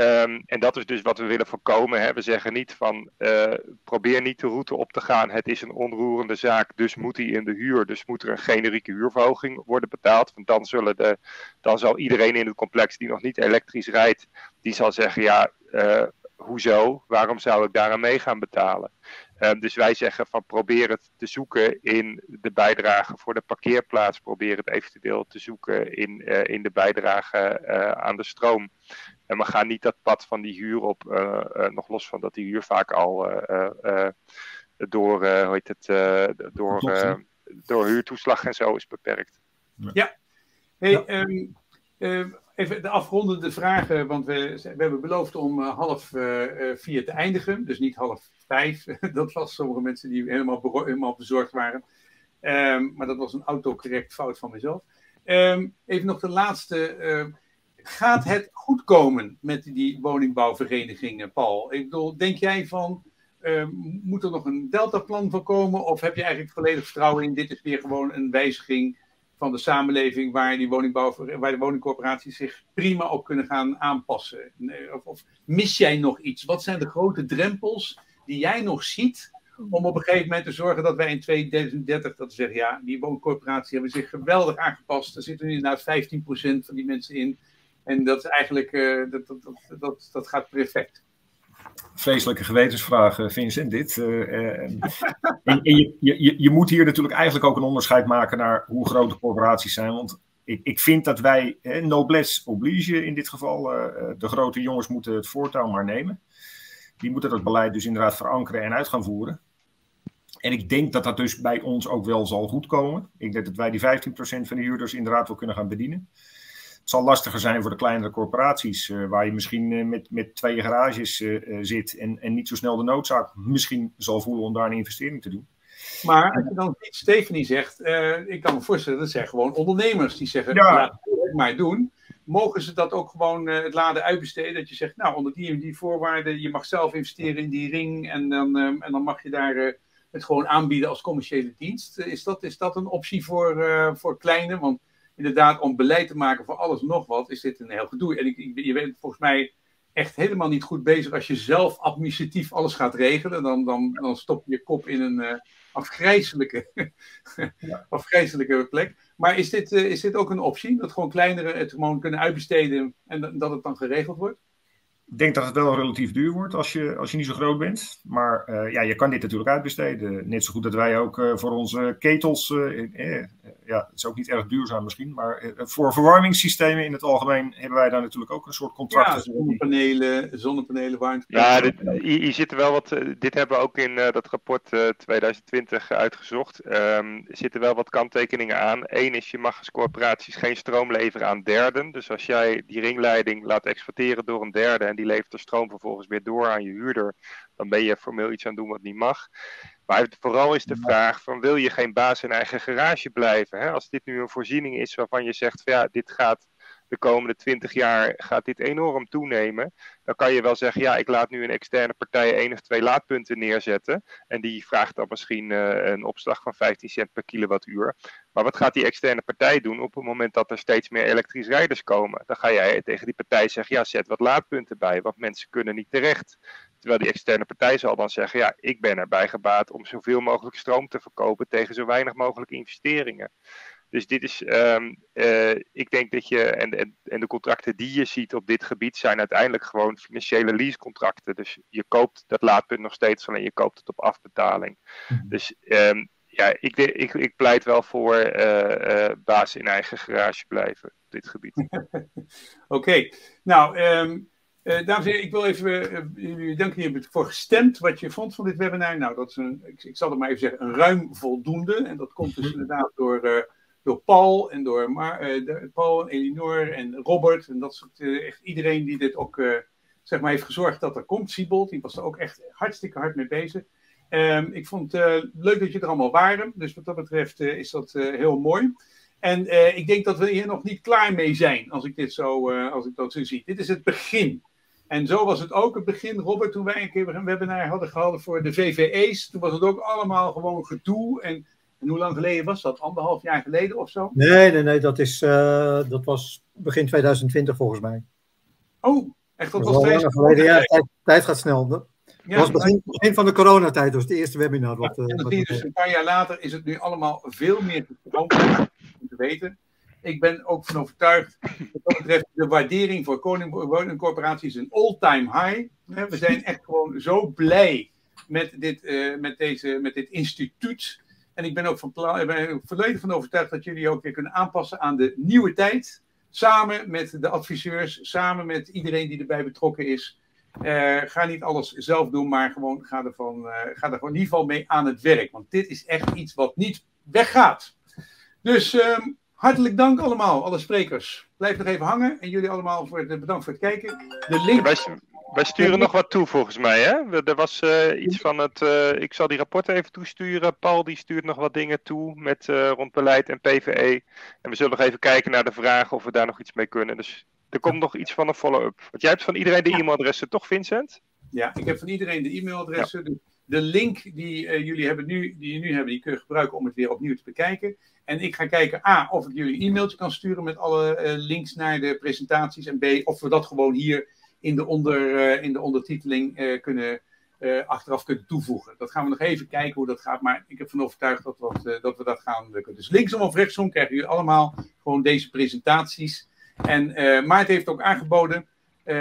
S4: Um, en dat is dus wat we willen voorkomen. Hè. We zeggen niet van uh, probeer niet de route op te gaan. Het is een onroerende zaak, dus moet hij in de huur. Dus moet er een generieke huurverhoging worden betaald. Want dan, zullen de, dan zal iedereen in het complex die nog niet elektrisch rijdt, die zal zeggen ja, uh, hoezo? Waarom zou ik daar aan mee gaan betalen? Um, dus wij zeggen van probeer het te zoeken in de bijdrage voor de parkeerplaats. Probeer het eventueel te zoeken in, uh, in de bijdrage uh, aan de stroom. En we gaan niet dat pad van die huur op, uh, nog los van dat die huur vaak al door, hoe heet het, door, door huurtoeslag en zo is beperkt.
S1: Ja. Hey, ja. Um, even de afrondende vragen, want we, we hebben beloofd om half vier te eindigen. Dus niet half vijf. dat was sommige mensen die helemaal, helemaal bezorgd waren. Um, maar dat was een autocorrect fout van mezelf. Um, even nog de laatste. Uh, gaat het goed komen met die woningbouwverenigingen, Paul? Ik bedoel, denk jij van, moet er nog een deltaplan van komen? Of heb je eigenlijk volledig vertrouwen in, dit is weer gewoon een wijziging van de samenleving waar, die woningbouw, waar de woningcorporaties zich prima op kunnen gaan aanpassen? Of, of mis jij nog iets? Wat zijn de grote drempels die jij nog ziet om op een gegeven moment te zorgen dat wij in 2030 dat zeggen, ja, die wooncorporaties hebben zich geweldig aangepast. Er zitten nu inderdaad 15% van die mensen in. En dat is eigenlijk, uh, dat, dat, dat, dat, gaat perfect.
S5: Vreselijke gewetensvraag, Vincent, dit. Uh, en, en je, je, je moet hier natuurlijk eigenlijk ook een onderscheid maken naar hoe groot de corporaties zijn. Want ik, ik vind dat wij, eh, noblesse oblige in dit geval, de grote jongens moeten het voortouw maar nemen. Die moeten dat beleid dus inderdaad verankeren en uit gaan voeren. En ik denk dat dat dus bij ons ook wel zal goedkomen. Ik denk dat wij die 15% van de huurders inderdaad wel kunnen gaan bedienen. Het zal lastiger zijn voor de kleinere corporaties, uh, waar je misschien uh, met, met twee garages uh, zit en, en niet zo snel de noodzaak misschien zal voelen om daar een investering te doen.
S1: Maar als je dan Stephanie zegt, ik kan me voorstellen, dat zijn gewoon ondernemers die zeggen, ja. laat het maar doen mogen ze dat ook gewoon uh, het laden uitbesteden? Dat je zegt, nou, onder die en die voorwaarden, je mag zelf investeren in die ring en dan, um, en dan mag je daar uh, het gewoon aanbieden als commerciële dienst. is, dat, is dat een optie voor, uh, voor kleine? Want inderdaad, om beleid te maken voor alles nog wat, is dit een heel gedoe. En ik, ik, je bent volgens mij echt helemaal niet goed bezig als je zelf administratief alles gaat regelen. Dan, dan, dan stop je je kop in een afgrijzelijke, afgrijzelijke plek. Maar is dit, uh, is dit ook een optie? Dat gewoon kleinere het gewoon kunnen uitbesteden en dat het dan geregeld wordt?
S5: Ik denk dat het wel relatief duur wordt als je, als je niet zo groot bent. Maar uh, ja, je kan dit natuurlijk uitbesteden. Net zo goed dat wij ook uh, voor onze ketels. Uh, ja, het is ook niet erg duurzaam misschien. Maar voor verwarmingssystemen in het algemeen hebben wij daar natuurlijk ook een soort contract.
S1: Ja, zonnepanelen, zonnepanelen, warmte.
S4: Ja, dit, hier, zitten wel wat. dit hebben we ook in dat rapport 2020 uitgezocht. Um, er zitten wel wat kanttekeningen aan. Eén is, je mag als corporaties geen stroom leveren aan derden. Dus als jij die ringleiding laat exporteren door een derde. En die levert de stroom vervolgens weer door aan je huurder, dan ben je formeel iets aan het doen wat niet mag. Maar vooral is de vraag van wil je geen baas in eigen garage blijven? Hè? Als dit nu een voorziening is waarvan je zegt van ja, dit gaat de komende 20 jaar gaat dit enorm toenemen. Dan kan je wel zeggen, ja, ik laat nu een externe partij één of twee laadpunten neerzetten. En die vraagt dan misschien uh, een opslag van 15 cent per kilowattuur. Maar wat gaat die externe partij doen op het moment dat er steeds meer elektrische rijders komen? Dan ga jij tegen die partij zeggen, ja, zet wat laadpunten bij, want mensen kunnen niet terecht. Terwijl die externe partij zal dan zeggen, ja, ik ben erbij gebaat om zoveel mogelijk stroom te verkopen tegen zo weinig mogelijk investeringen. Dus dit is, um, uh, ik denk dat je, en, en, en de contracten die je ziet op dit gebied zijn uiteindelijk gewoon financiële leasecontracten. Dus je koopt dat laadpunt nog steeds, alleen je koopt het op afbetaling. Mm -hmm. Dus um, ja, ik, ik, ik pleit wel voor uh, baas in eigen garage blijven op dit gebied.
S1: Oké, nou, um, dames en heren, ik wil even jullie danken hier voor gestemd wat je vond van dit webinar. Nou, dat is een, ik, ik zal het maar even zeggen, een ruim voldoende. En dat komt dus inderdaad door, door Paul en door de, Paul en Elinor en Robert. En dat soort, echt iedereen die dit ook zeg maar, heeft gezorgd dat er komt. Siebold, die was er ook echt hartstikke hard mee bezig. Um, ik vond het leuk dat je er allemaal waren. Dus wat dat betreft is dat heel mooi. En ik denk dat we hier nog niet klaar mee zijn, als ik dit zo, als ik dat zo zie. Dit is het begin. En zo was het ook het begin, Robert, toen wij een keer een webinar hadden gehouden voor de VVE's. Toen was het ook allemaal gewoon gedoe. En, en hoe lang geleden was dat? Anderhalf jaar geleden of zo?
S6: Nee, nee, nee. Dat, is, dat was begin 2020 volgens mij.
S1: Oh, echt? Dat, dat was twee
S6: geleden. Ja, tijd, tijd gaat snel. Ja, was begin, begin van de coronatijd, dus het eerste webinar. Wat,
S1: ja, en je dus een paar jaar later is het nu allemaal veel meer te weten. Ik ben ook van overtuigd, wat dat betreft, de waardering voor woningcorporaties is een all-time high. We zijn echt gewoon zo blij met dit, uh, met deze, met dit instituut. En ik ben ook van volledig van overtuigd dat jullie ook weer kunnen aanpassen aan de nieuwe tijd. Samen met de adviseurs, samen met iedereen die erbij betrokken is. Uh, ga niet alles zelf doen, maar gewoon ga, ervan, uh, ga er gewoon in ieder geval mee aan het werk. Want dit is echt iets wat niet weggaat. Dus uh, hartelijk dank allemaal, alle sprekers. Blijf nog even hangen. En jullie allemaal voor het, bedankt voor het kijken. De link...
S4: Wij, sturen nog wat toe volgens mij. Hè? Er was uh, iets van het. ik zal die rapporten even toesturen. Paul die stuurt nog wat dingen toe met, rond beleid en PVE. En we zullen nog even kijken naar de vragen of we daar nog iets mee kunnen. Dus er komt nog iets van een follow-up. Want jij hebt van iedereen de e-mailadressen, toch Vincent?
S1: Ja, ik heb van iedereen de e-mailadressen. De, de, link die jullie hebben nu, die nu hebben, die kun je gebruiken om het weer opnieuw te bekijken. En ik ga kijken, A, of ik jullie een e-mailtje kan sturen met alle links naar de presentaties. En B, of we dat gewoon hier in de, onder, uh, in de ondertiteling kunnen, achteraf kunnen toevoegen. Dat gaan we nog even kijken hoe dat gaat. Maar ik heb van overtuigd dat, wat, dat we dat gaan lukken. Dus linksom of rechtsom krijgen jullie allemaal gewoon deze presentaties. En Maarten heeft ook aangeboden,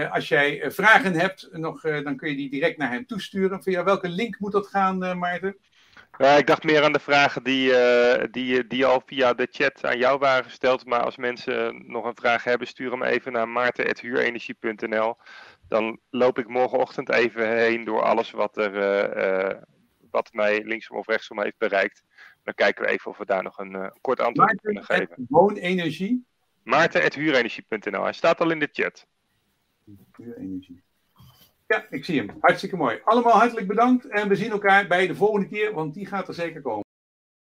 S1: als jij vragen hebt, nog, dan kun je die direct naar hem toesturen. Via welke link moet dat gaan, Maarten?
S4: Ja, ik dacht meer aan de vragen die, die, die al via de chat aan jou waren gesteld. Maar als mensen nog een vraag hebben, stuur hem even naar maarten.huurenergie.nl. Dan loop ik morgenochtend even heen door alles wat, er, wat mij linksom of rechtsom heeft bereikt. Dan kijken we even of we daar nog een kort antwoord op kunnen geven.
S1: Woonenergie?
S4: Maarten.huurenergie.nl. Hij staat al in de chat.
S1: Huurenergie. Ja, ik zie hem. Hartstikke mooi. Allemaal hartelijk bedankt en we zien elkaar bij de volgende keer, want die gaat er zeker komen.